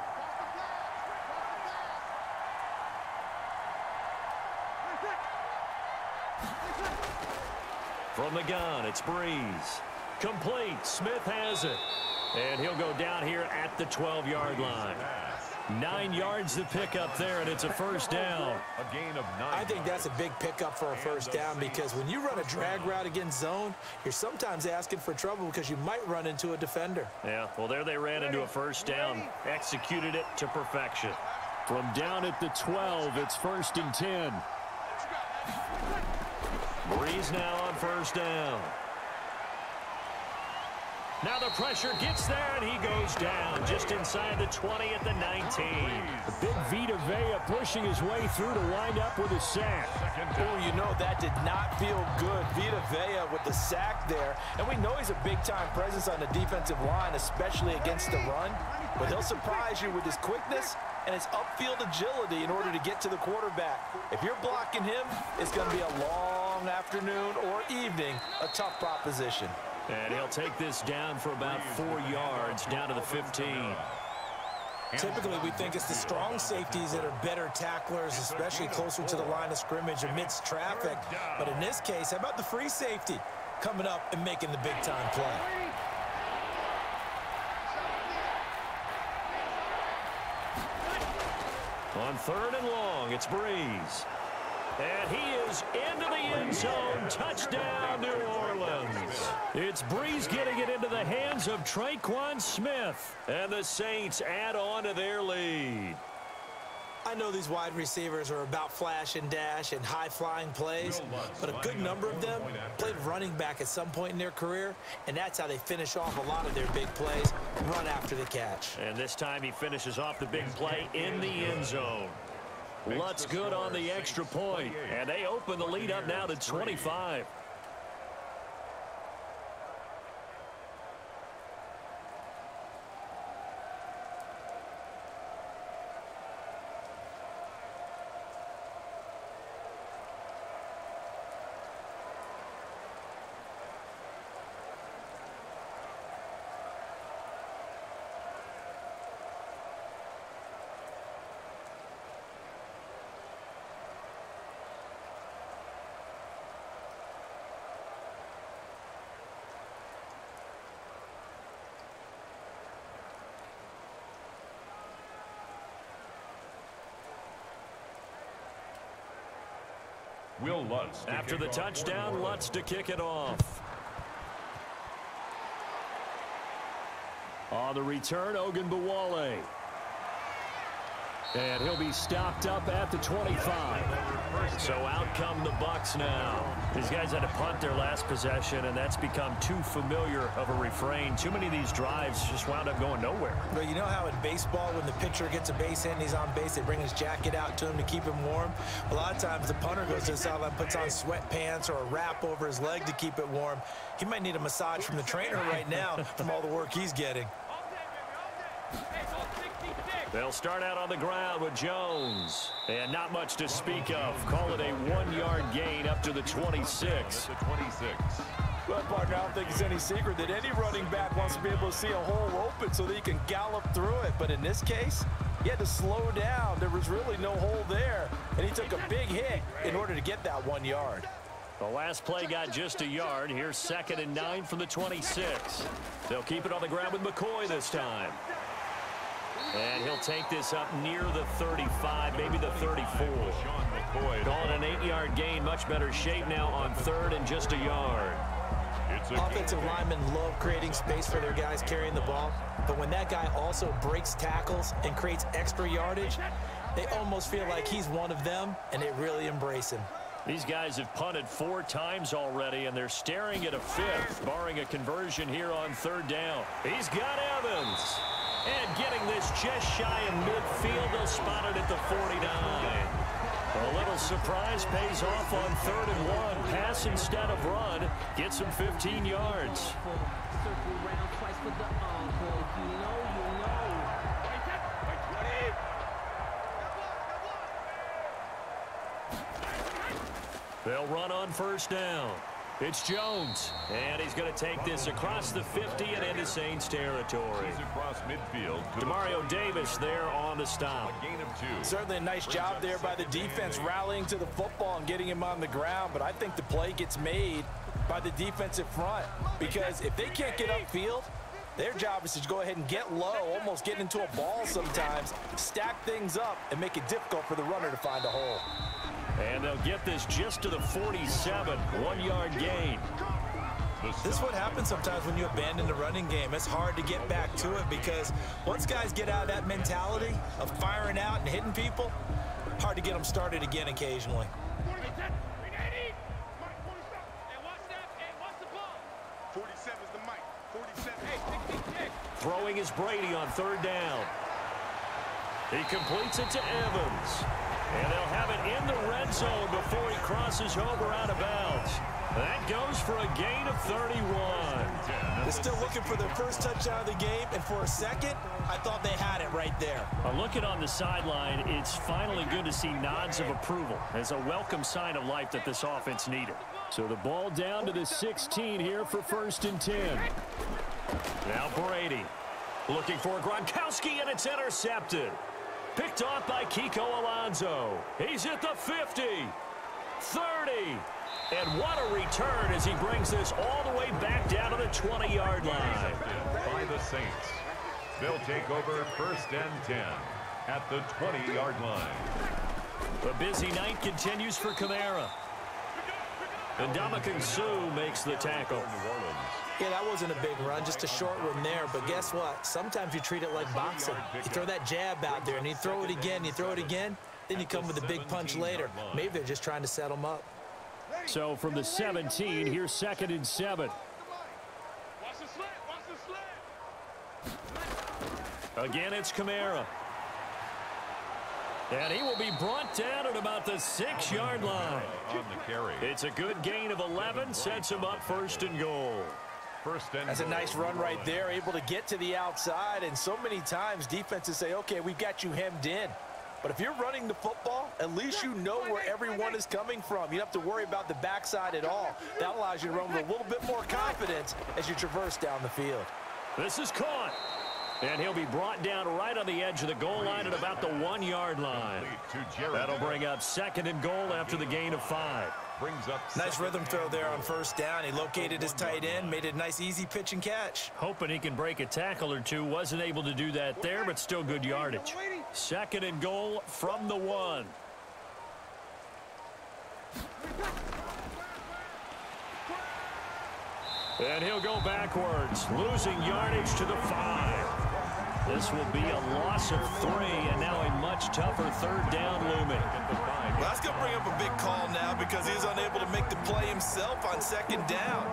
From the gun, it's Brees. Complete. Smith has it. And he'll go down here at the 12-yard line. Nine yards to pick up there, and it's a first down. A gain of nine. I think that's a big pickup for a first down because when you run a drag route against zone, you're sometimes asking for trouble because you might run into a defender. Yeah, well, there they ran into a first down. Executed it to perfection. From down at the 12, it's first and 10. Brees now on first down. Now the pressure gets there, and he goes down just inside the 20 at the 19. Big Vita Vea pushing his way through to wind up with a sack. Oh, you know, that did not feel good. Vita Vea with the sack there. And we know he's a big-time presence on the defensive line, especially against the run. But he'll surprise you with his quickness and his upfield agility in order to get to the quarterback. If you're blocking him, it's going to be a long afternoon or evening, a tough proposition. And he'll take this down for about four yards, down to the 15. Typically, we think it's the strong safeties that are better tacklers, especially closer to the line of scrimmage amidst traffic. But in this case, how about the free safety coming up and making the big-time play? On third and long, it's Brees. And he is into the end zone. Touchdown, New Orleans. It's Brees getting it into the hands of Tre'Quan Smith. And the Saints add on to their lead. I know these wide receivers are about flash and dash and high-flying plays, but a good number of them played running back at some point in their career, and that's how they finish off a lot of their big plays, run after the catch. And this time he finishes off the big play in the end zone. Lutz good on the extra point, and they open the lead up now to 25. Wil Lutz. After the touchdown, Lutz to kick it off. On the return, Ogunbowale. And he'll be stopped up at the 25. So out come the Bucs now. These guys had to punt their last possession, and that's become too familiar of a refrain. Too many of these drives just wound up going nowhere. But you know how in baseball, when the pitcher gets a base hit and he's on base, they bring his jacket out to him to keep him warm? A lot of times the punter goes to the sideline, puts on sweatpants or a wrap over his leg to keep it warm. He might need a massage from the trainer right now from all the work he's getting. They'll start out on the ground with Jones. And not much to speak of. Call it a one-yard gain up to the 26. The 26. Well, partner, I don't think it's any secret that any running back wants to be able to see a hole open so that he can gallop through it. But in this case, he had to slow down. There was really no hole there. And he took a big hit in order to get that one yard. The last play got just a yard. Here's second and nine from the 26. They'll keep it on the ground with McCoy this time. And he'll take this up near the 35, maybe the 34. Sean McCoy. Calling an eight-yard gain, much better shape now on third and just a yard. Offensive linemen love creating space for their guys carrying the ball, but when that guy also breaks tackles and creates extra yardage, they almost feel like he's one of them, and they really embrace him. These guys have punted four times already, and they're staring at a fifth, barring a conversion here on third down. He's got Evans. And getting this just shy of midfield, they'll spot it at the 49. A little surprise pays off on third and one. Pass instead of run. Gets him 15 yards. Circle round twice for the encore. If you know, you know. They'll run on first down. It's Jones, and he's going to take this across the 50 and into Saints territory. He's across midfield. Demario Davis there on the stop. A gain of two. Certainly a nice job there by the defense rallying to the football and getting him on the ground, but I think the play gets made by the defensive front because if they can't get upfield, their job is to go ahead and get low, almost get into a ball sometimes, stack things up, and make it difficult for the runner to find a hole. And they'll get this just to the 47, one-yard gain. This is what happens sometimes when you abandon the running game. It's hard to get back to it because once guys get out of that mentality of firing out and hitting people, hard to get them started again occasionally. Throwing is Brady on third down. He completes it to Evans. And they'll have it in the red zone before he crosses over out of bounds. That goes for a gain of 31. They're still looking for their first touchdown of the game, and for a second, I thought they had it right there. Uh, looking on the sideline, it's finally good to see nods of approval as a welcome sign of life that this offense needed. So the ball down to the 16 here for first and 10. Now Brady looking for Gronkowski, and it's intercepted. Picked off by Kiko Alonso. He's at the 50, 30, and what a return as he brings this all the way back down to the 20-yard line. By the Saints. They'll take over first and 10 at the 20-yard line. The busy night continues for Kamara. And Ndamukong Suh makes the tackle. New Orleans. Yeah, that wasn't a big run, just a short one there. But guess what? Sometimes you treat it like boxing. You throw that jab out there, and you throw it again, you throw it again, then you come with a big punch later. Maybe they're just trying to set them up. So from the 17, here's second and seven. Again, it's Kamara. And he will be brought down at about the six-yard line. On the carry. It's a good gain of 11, sets him up first and goal. First and That's a nice run right there, able to get to the outside. And so many times defenses say, okay, we've got you hemmed in. But if you're running the football, at least you know where everyone is coming from. You don't have to worry about the backside at all. That allows you to run with a little bit more confidence as you traverse down the field. This is caught. And he'll be brought down right on the edge of the goal line at about the one-yard line. That'll bring up second and goal after the gain of five. Brings up Nice rhythm throw there on first down. He located his tight end, made a nice easy pitch and catch. Hoping he can break a tackle or two. Wasn't able to do that there, but still good yardage. Second and goal from the one. And he'll go backwards, losing yardage to the five. This will be a loss of three, and now a much tougher third down looming. Well, that's going to bring up a big call now because he's unable to make the play himself on second down.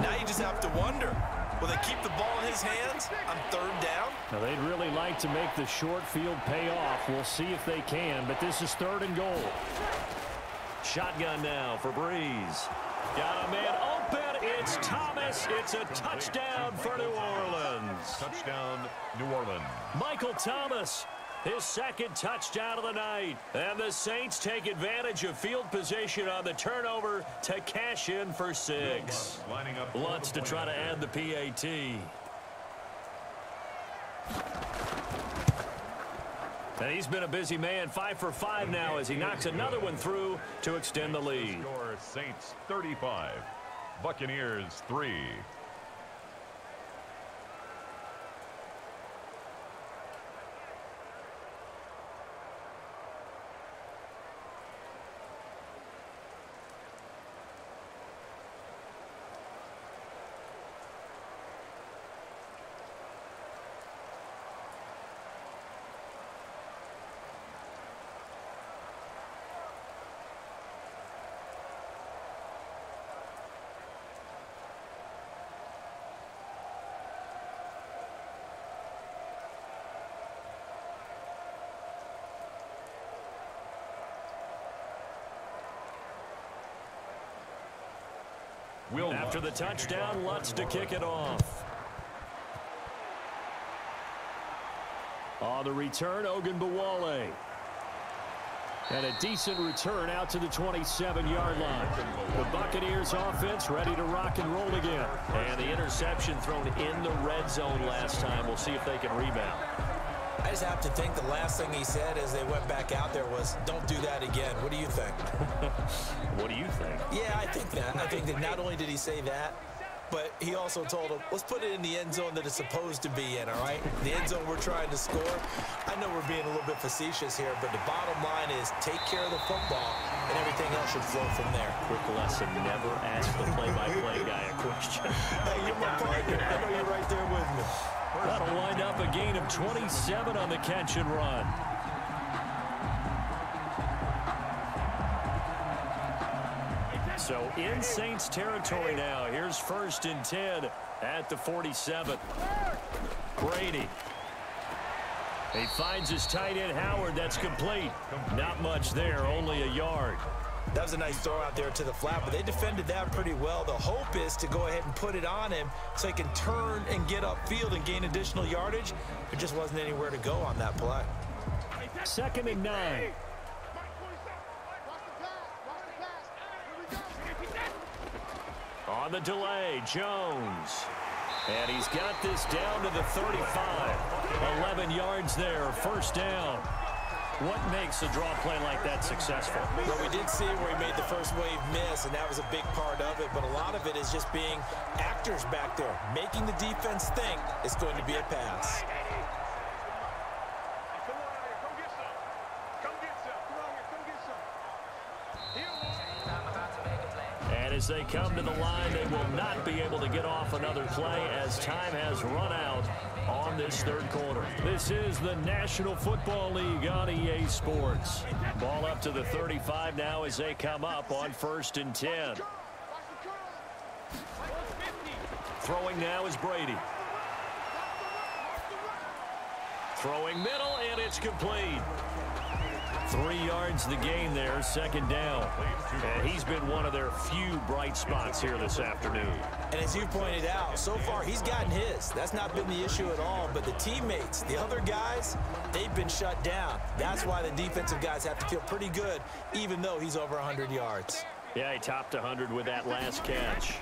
Now you just have to wonder, will they keep the ball in his hands on third down? Now, they'd really like to make the short field pay off. We'll see if they can, but this is third and goal. Shotgun now for Brees. Got a man open. It's Thomas. It's a touchdown for New Orleans. touchdown, New Orleans. Michael Thomas, his second touchdown of the night. And the Saints take advantage of field position on the turnover to cash in for six. Lining Lutz to try to add the PAT. And he's been a busy man, five for five now as he knocks another one through to extend the lead. Score Saints 35, Buccaneers 3. After the touchdown, Lutz to kick it off. On the return, Ogunbowale. And a decent return out to the 27-yard line. The Buccaneers offense ready to rock and roll again. And the interception thrown in the red zone last time. We'll see if they can rebound. I just have to think the last thing he said as they went back out there was, don't do that again. What do you think? what do you think? Yeah, I think that. I think that not only did he say that, but he also told him, let's put it in the end zone that it's supposed to be in, all right? The end zone we're trying to score. I know we're being a little bit facetious here, but the bottom line is take care of the football, and everything else should flow from there. Quick lesson, never ask the play-by-play -play guy a question. hey, you're my partner. I know you're right there with me. That'll wind up a gain of 27 on the catch and run. So in Saints territory now. Here's first and 10 at the 47. Brady. He finds his tight end Howard. That's complete. Not much there, only a yard. That was a nice throw out there to the flat, but they defended that pretty well. The hope is to go ahead and put it on him so he can turn and get upfield and gain additional yardage. There just wasn't anywhere to go on that play. Second and nine. On the delay, Jones. And he's got this down to the 35. 11 yards there, first down. What makes a draw play like that successful? Well, we did see where he made the first wave miss, and that was a big part of it. But a lot of it is just being actors back there, making the defense think it's going to be a pass. And as they come to the line, they will not be able to get off another play as time has run out on this third quarter. This is the National Football League on EA Sports. Ball up to the 35 now as they come up on first and 10. Throwing now is Brady. Throwing middle, and it's complete. Three yards the gain there, second down. And he's been one of their few bright spots here this afternoon. And as you pointed out, so far he's gotten his. That's not been the issue at all. But the teammates, the other guys, they've been shut down. That's why the defensive guys have to feel pretty good, even though he's over 100 yards. Yeah, he topped 100 with that last catch.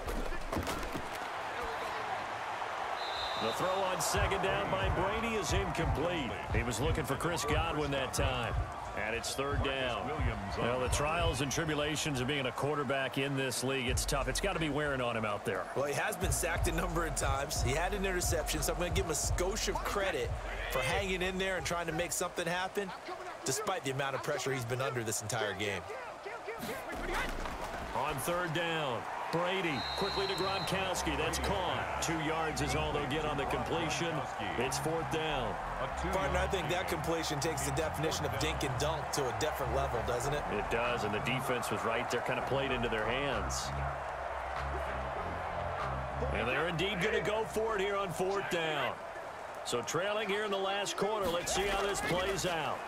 The throw on second down by Brady is incomplete. He was looking for Chris Godwin that time. And it's third down. Well, the trials and tribulations of being a quarterback in this league, it's tough. It's got to be wearing on him out there. Well, he has been sacked a number of times. He had an interception, so I'm going to give him a skosh of credit for hanging in there and trying to make something happen, despite the amount of pressure he's been under this entire game. On third down, Brady quickly to Gronkowski. That's caught. Two yards is all they'll get on the completion. It's fourth down. Partner, I think that completion takes the definition of dink and dunk to a different level, doesn't it? It does, and the defense was right there, kind of played into their hands. And they're indeed going to go for it here on fourth down. So trailing here in the last quarter. Let's see how this plays out.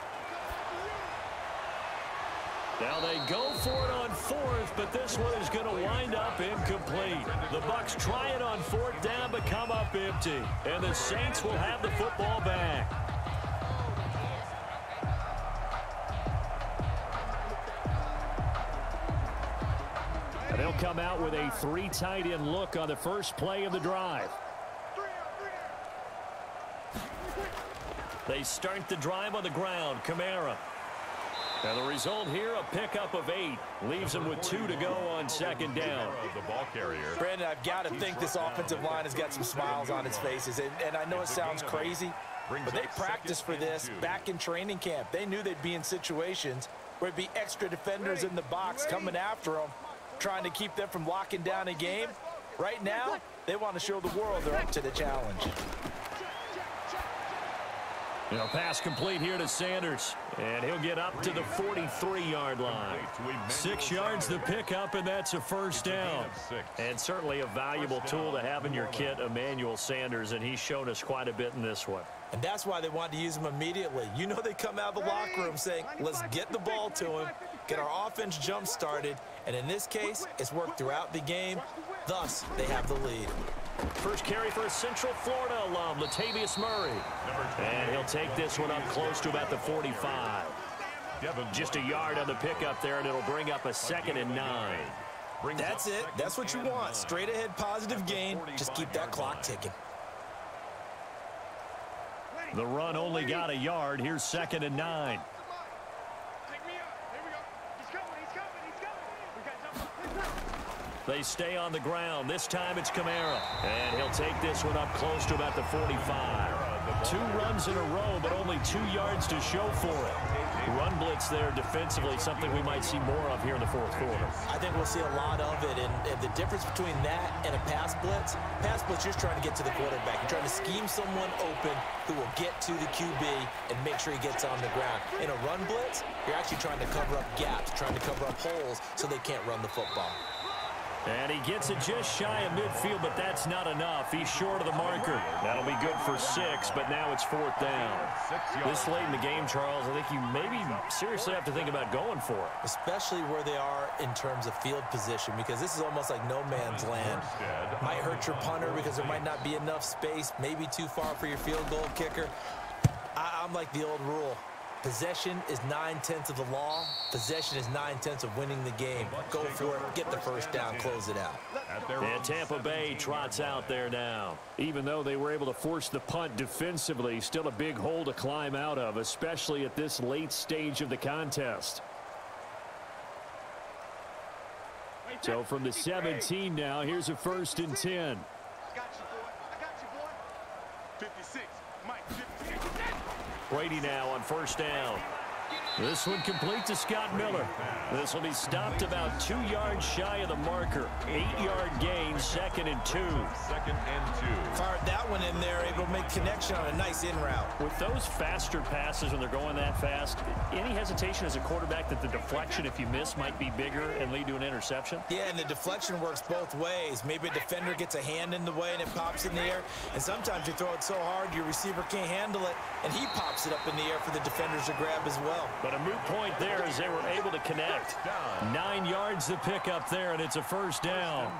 Now they go for it on fourth, but this one is going to wind up incomplete. The Bucs try it on fourth down, but come up empty. And the Saints will have the football back. And they'll come out with a three tight end look on the first play of the drive. They start the drive on the ground. Kamara and the result here, a pickup of eight. Leaves them with two to go on second down. The ball carrier. Brandon, I've got to think this offensive line has got some smiles on its faces. And, and I know it sounds crazy, but they practiced for this back in training camp. They knew they'd be in situations where it'd be extra defenders in the box coming after them, trying to keep them from locking down a game. Right now, they want to show the world they're up to the challenge. You know, pass complete here to Sanders. And he'll get up to the 43-yard line. Six yards to pick up, and that's a first down. And certainly a valuable tool to have in your kit, Emmanuel Sanders, and he's shown us quite a bit in this one. And that's why they wanted to use him immediately. You know they come out of the locker room saying, let's get the ball to him, get our offense jump-started, and in this case, it's worked throughout the game. Thus, they have the lead. First carry for a Central Florida alum, Latavius Murray. And he'll take this one up close to about the 45. Just a yard on the pickup there, and it'll bring up a second and nine. That's it. That's what you want. Straight ahead positive gain. Just keep that clock ticking. The run only got a yard. Here's second and nine. They stay on the ground. This time it's Kamara. And he'll take this one up close to about the 45. Two runs in a row, but only two yards to show for it. Run blitz there defensively, something we might see more of here in the fourth quarter. I think we'll see a lot of it, and, and the difference between that and a pass blitz, pass blitz, you're just trying to get to the quarterback. You're trying to scheme someone open who will get to the QB and make sure he gets on the ground. In a run blitz, you're actually trying to cover up gaps, trying to cover up holes so they can't run the football. And he gets it just shy of midfield, but that's not enough. He's short of the marker. That'll be good for six, but now it's fourth down. This late in the game, Charles, I think you maybe seriously have to think about going for it. Especially where they are in terms of field position, because this is almost like no man's land. Might hurt your punter because there might not be enough space, maybe too far for your field goal kicker. I I'm like the old rule. Possession is nine-tenths of the law. Possession is nine-tenths of winning the game. Go for it, get the first down, close it out. And Tampa Bay trots out there now. Even though they were able to force the punt defensively, still a big hole to climb out of, especially at this late stage of the contest. So from the 17 now, here's a first and 10. Brady now on first down. This one complete to Scott Miller. This will be stopped about two yards shy of the marker. Eight-yard gain, second and two. Second and two. Fired that one in there, able to make connection on a nice in route. With those faster passes when they're going that fast, any hesitation as a quarterback that the deflection, if you miss, might be bigger and lead to an interception? Yeah, and the deflection works both ways. Maybe a defender gets a hand in the way and it pops in the air. And sometimes you throw it so hard your receiver can't handle it, and he pops it up in the air for the defenders to grab as well. But a moot point there as they were able to connect. Nine yards to pick up there, and it's a first down.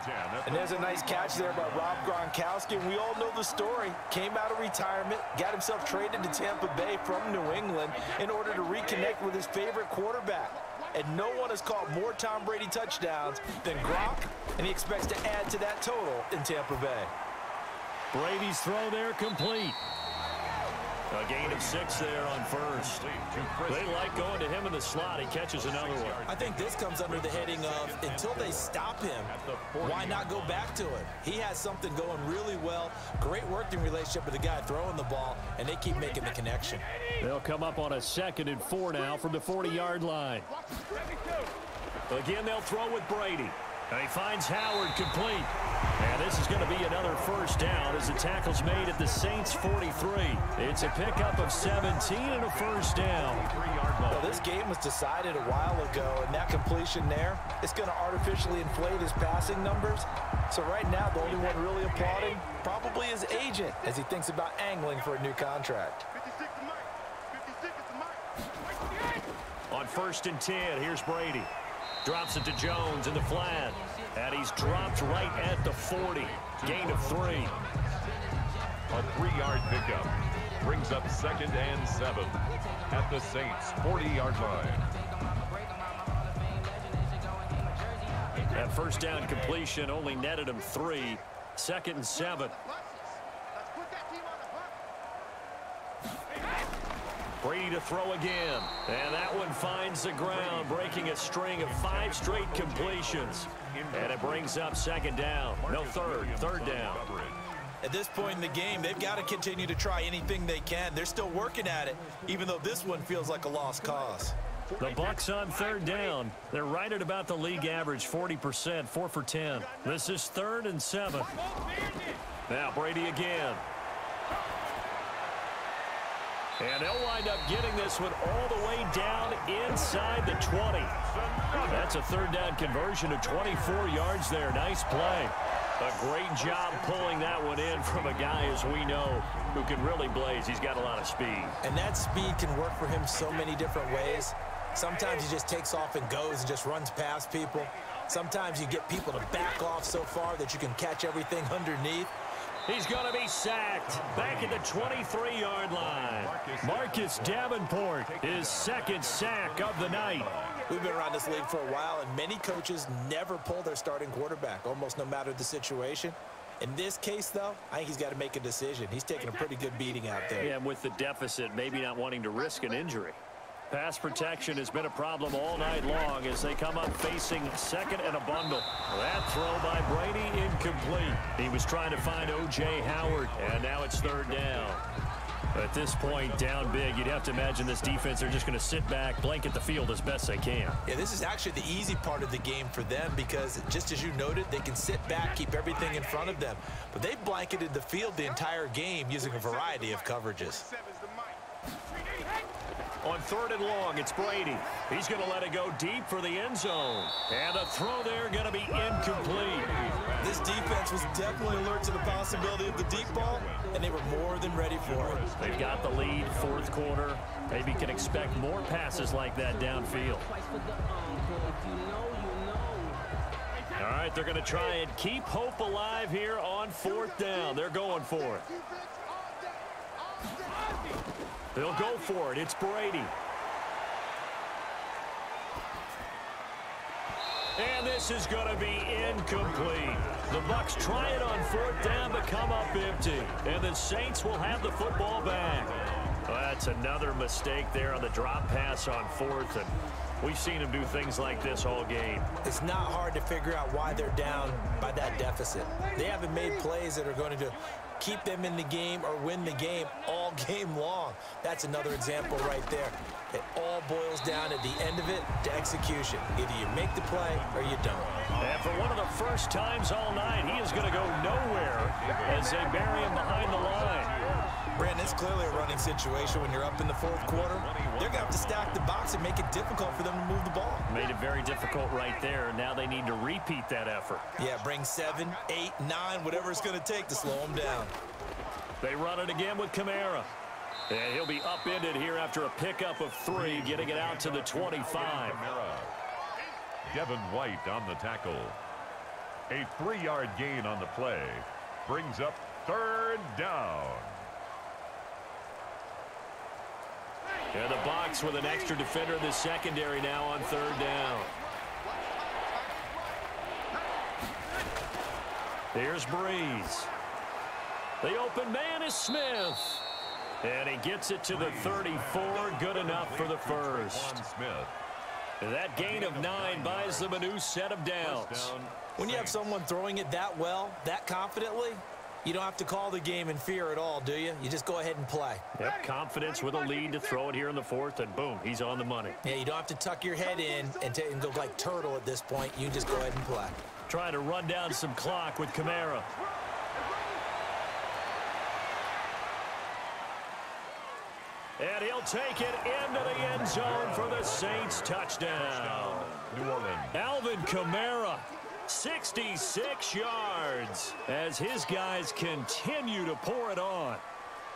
And there's a nice catch there by Rob Gronkowski. And we all know the story. Came out of retirement, got himself traded to Tampa Bay from New England in order to reconnect with his favorite quarterback. And no one has caught more Tom Brady touchdowns than Gronk, and he expects to add to that total in Tampa Bay. Brady's throw there complete. A gain of six there on first. They like going to him in the slot. He catches another one. I think this comes under the heading of until they stop him, why not go back to it? He has something going really well. Great working relationship with the guy throwing the ball, and they keep making the connection. They'll come up on a second and four now from the 40-yard line. Again, they'll throw with Brady. And he finds Howard complete. And this is going to be another first down as the tackle's made at the Saints 43. It's a pickup of 17 and a first down. Well, this game was decided a while ago, and that completion there is going to artificially inflate his passing numbers. So right now, the only one really applauding probably his agent as he thinks about angling for a new contract. On first and 10, here's Brady. Drops it to Jones in the flat. And he's dropped right at the 40. Gain of three. A three-yard pickup brings up second and seven at the Saints 40-yard line. That first down completion only netted him three. Second and seven. Brady to throw again. And that one finds the ground, breaking a string of five straight completions. And it brings up second down. No, third. Third down. At this point in the game, they've got to continue to try anything they can. They're still working at it, even though this one feels like a lost cause. The Bucs on third down. They're right at about the league average, 40%, 4 for 10. This is third and seven. Now Brady again. And they'll wind up getting this one all the way down inside the 20. That's a third down conversion of 24 yards there. Nice play. A great job pulling that one in from a guy, as we know, who can really blaze. He's got a lot of speed. And that speed can work for him so many different ways. Sometimes he just takes off and goes and just runs past people. Sometimes you get people to back off so far that you can catch everything underneath. He's going to be sacked back at the 23-yard line. Marcus Davenport, his second sack of the night. We've been around this league for a while, and many coaches never pull their starting quarterback, almost no matter the situation. In this case, though, I think he's got to make a decision. He's taking a pretty good beating out there. Yeah, and with the deficit, maybe not wanting to risk an injury. Pass protection has been a problem all night long as they come up facing second and a bundle. That throw by Brady incomplete. He was trying to find O.J. Howard, and now it's third down. At this point, down big, you'd have to imagine this defense, they're just going to sit back, blanket the field as best they can. Yeah, this is actually the easy part of the game for them because, just as you noted, they can sit back, keep everything in front of them. But they've blanketed the field the entire game using a variety of coverages. On third and long, it's Brady. He's going to let it go deep for the end zone. And a throw there going to be incomplete. This defense was definitely alert to the possibility of the deep ball, and they were more than ready for it. They've got the lead, fourth quarter. Maybe can expect more passes like that downfield. All right, they're going to try and keep hope alive here on fourth down. They're going for it. They'll go for it. It's Brady. And this is going to be incomplete. The Bucs try it on fourth down, but come up empty. And the Saints will have the football back. Well, that's another mistake there on the drop pass on fourth. And we've seen them do things like this all game. It's not hard to figure out why they're down by that deficit. They haven't made plays that are going to keep them in the game or win the game all game long. That's another example right there. It all boils down at the end of it to execution. Either you make the play or you don't. And for one of the first times all night, he is going to go nowhere as they bury him behind the line. Brandon, it's clearly a running situation when you're up in the fourth quarter. They're going to have to stack the box and make it difficult for them to move the ball. Made it very difficult right there. Now they need to repeat that effort. Yeah, bring seven, eight, nine, whatever it's going to take to slow them down. They run it again with Kamara. And he'll be upended here after a pickup of three, getting it out to the 25. Devin White on the tackle. A three-yard gain on the play brings up third down. And the box with an extra defender in the secondary now on third down. Here's Brees. The open man is Smith. And he gets it to the 34. Good enough for the first. Smith. That gain of nine buys them a new set of downs. When you have someone throwing it that well, that confidently, you don't have to call the game in fear at all, do you? You just go ahead and play. Yep, confidence with a lead to throw it here in the fourth, and boom, he's on the money. Yeah, you don't have to tuck your head in and, and look like turtle at this point. You just go ahead and play. Trying to run down some clock with Kamara. And he'll take it into the end zone for the Saints touchdown. New Orleans. Alvin Kamara, 66 yards as his guys continue to pour it on.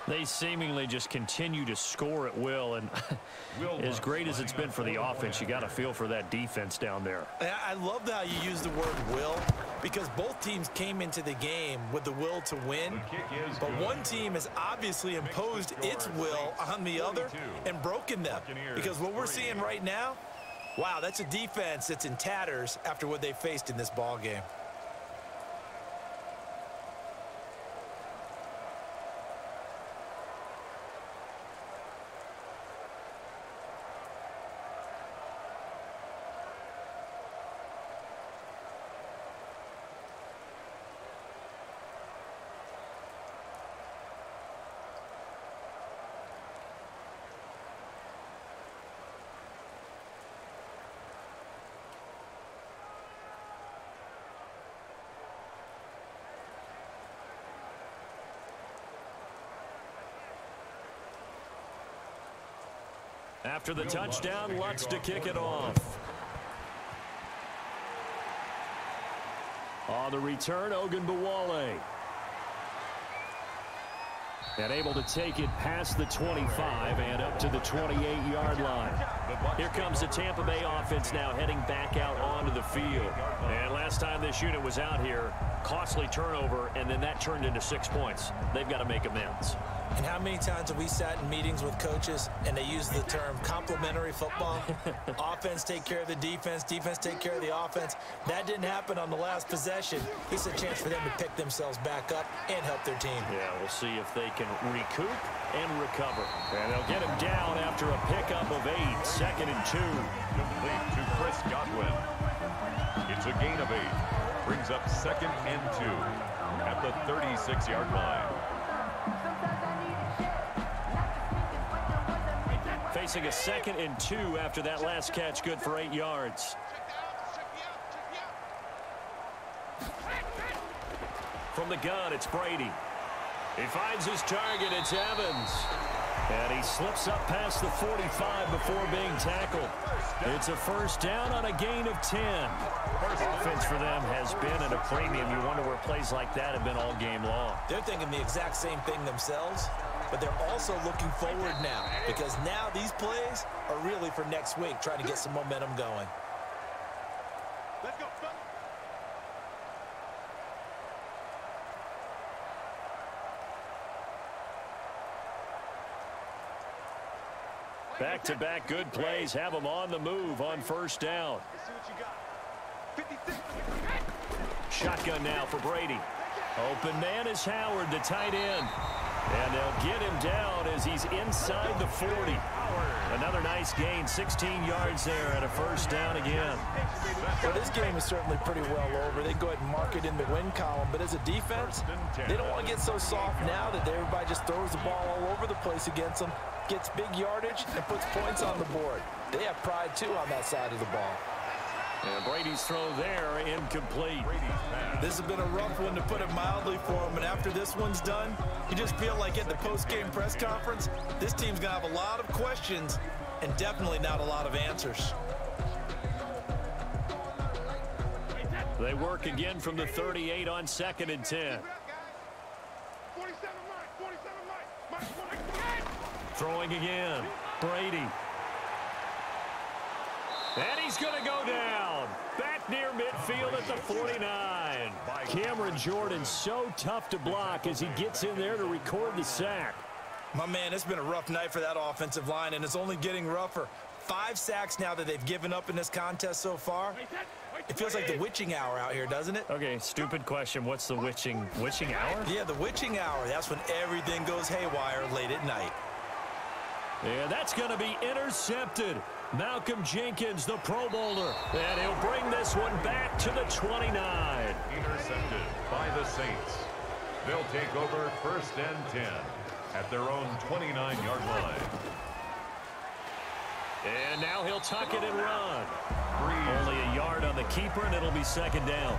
They seemingly just continue to score at will, and as great as it's been for the offense, you got to feel for that defense down there. I love how you use the word will because both teams came into the game with the will to win, but one team has obviously imposed its will on the other and broken them. Because what we're seeing right now, wow, that's a defense that's in tatters after what they faced in this ball game. After the touchdown, Lutz to kick it off. On the return, Ogunbowale. And able to take it past the 25 and up to the 28-yard line. Here comes the Tampa Bay offense now heading back out onto the field. And last time this unit was out here, costly turnover, and then that turned into six points. They've got to make amends. And how many times have we sat in meetings with coaches and they use the term complementary football? offense take care of the defense, defense take care of the offense. That didn't happen on the last possession. It's a chance for them to pick themselves back up and help their team. Yeah, we'll see if they can recoup and recover. And they'll get him down after a pickup of eight, second and two. Complete to Chris Godwin. It's a gain of eight. Brings up second and two at the 36-yard line. Facing a second and two after that last catch, good for eight yards. From the gun, it's Brady. He finds his target, it's Evans. And he slips up past the 45 before being tackled. It's a first down on a gain of 10. Offense for them has been at a premium. You wonder where plays like that have been all game long. They're thinking the exact same thing themselves, but they're also looking forward now because now these plays are really for next week, trying to get some momentum going. Let's go. Back-to-back -back good plays have them on the move on first down. Let's see what you got. 56. Shotgun now for Brady. Open man is Howard, the tight end. And they'll get him down as he's inside the 40. Another nice gain, 16 yards there at a first down again. Well, this game is certainly pretty well over. They go ahead and mark it in the win column, but as a defense, they don't want to get so soft now that everybody just throws the ball all over the place against them, gets big yardage, and puts points on the board. They have pride, too, on that side of the ball. And Brady's throw there incomplete. This has been a rough one, to put it mildly, for him. And after this one's done, you just feel like at the post-game press conference, this team's going to have a lot of questions and definitely not a lot of answers. They work again from the 38 on second and 10. 47 Mike. 47 Mike. Mike, Throwing again. Brady. And he's going to go down. Back near midfield at the 49. Cameron Jordan so tough to block as he gets in there to record the sack. My man, it's been a rough night for that offensive line, and it's only getting rougher. Five sacks now that they've given up in this contest so far. It feels like the witching hour out here, doesn't it? Okay, stupid question. What's the witching witching hour? Yeah, the witching hour. That's when everything goes haywire late at night. Yeah, that's going to be intercepted. Malcolm Jenkins, the Pro Bowler. And he'll bring this one back to the 29. Intercepted by the Saints. They'll take over first and 10 at their own 29-yard line. And now he'll tuck it and run. Only a on the keeper, and it'll be second down.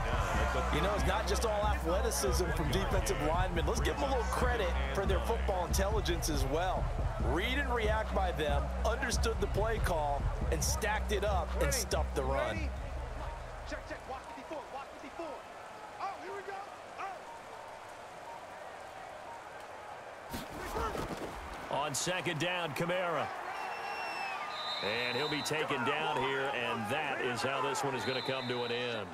You know, it's not just all athleticism from defensive linemen. Let's give them a little credit for their football intelligence as well. Read and react by them, understood the play call, and stacked it up and stuffed the run. Check, check. Watch 54. Watch 54. Oh, here we go. Oh. On second down, Kamara. And he'll be taken down here, and that is how this one is going to come to an end.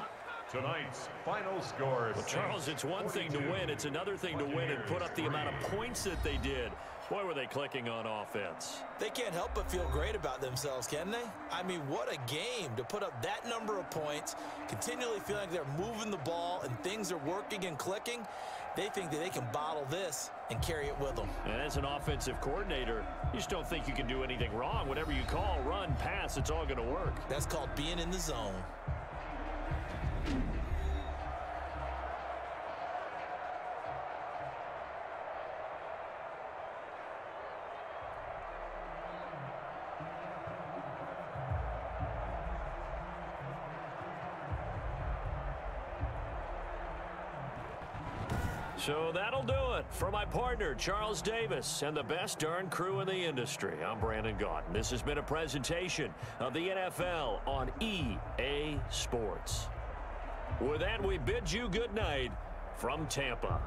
Tonight's final score. Well, Charles, it's one thing to win. It's another thing to win and put up the amount of points that they did. Boy, were they clicking on offense. They can't help but feel great about themselves, can they? I mean, what a game to put up that number of points, continually feeling like they're moving the ball and things are working and clicking. They think that they can bottle this and carry it with them. And as an offensive coordinator, you just don't think you can do anything wrong. Whatever you call, run, pass, it's all going to work. That's called being in the zone. So that'll do it for my partner, Charles Davis, and the best darn crew in the industry. I'm Brandon Gaudin. This has been a presentation of the NFL on EA Sports. With that, we bid you good night from Tampa.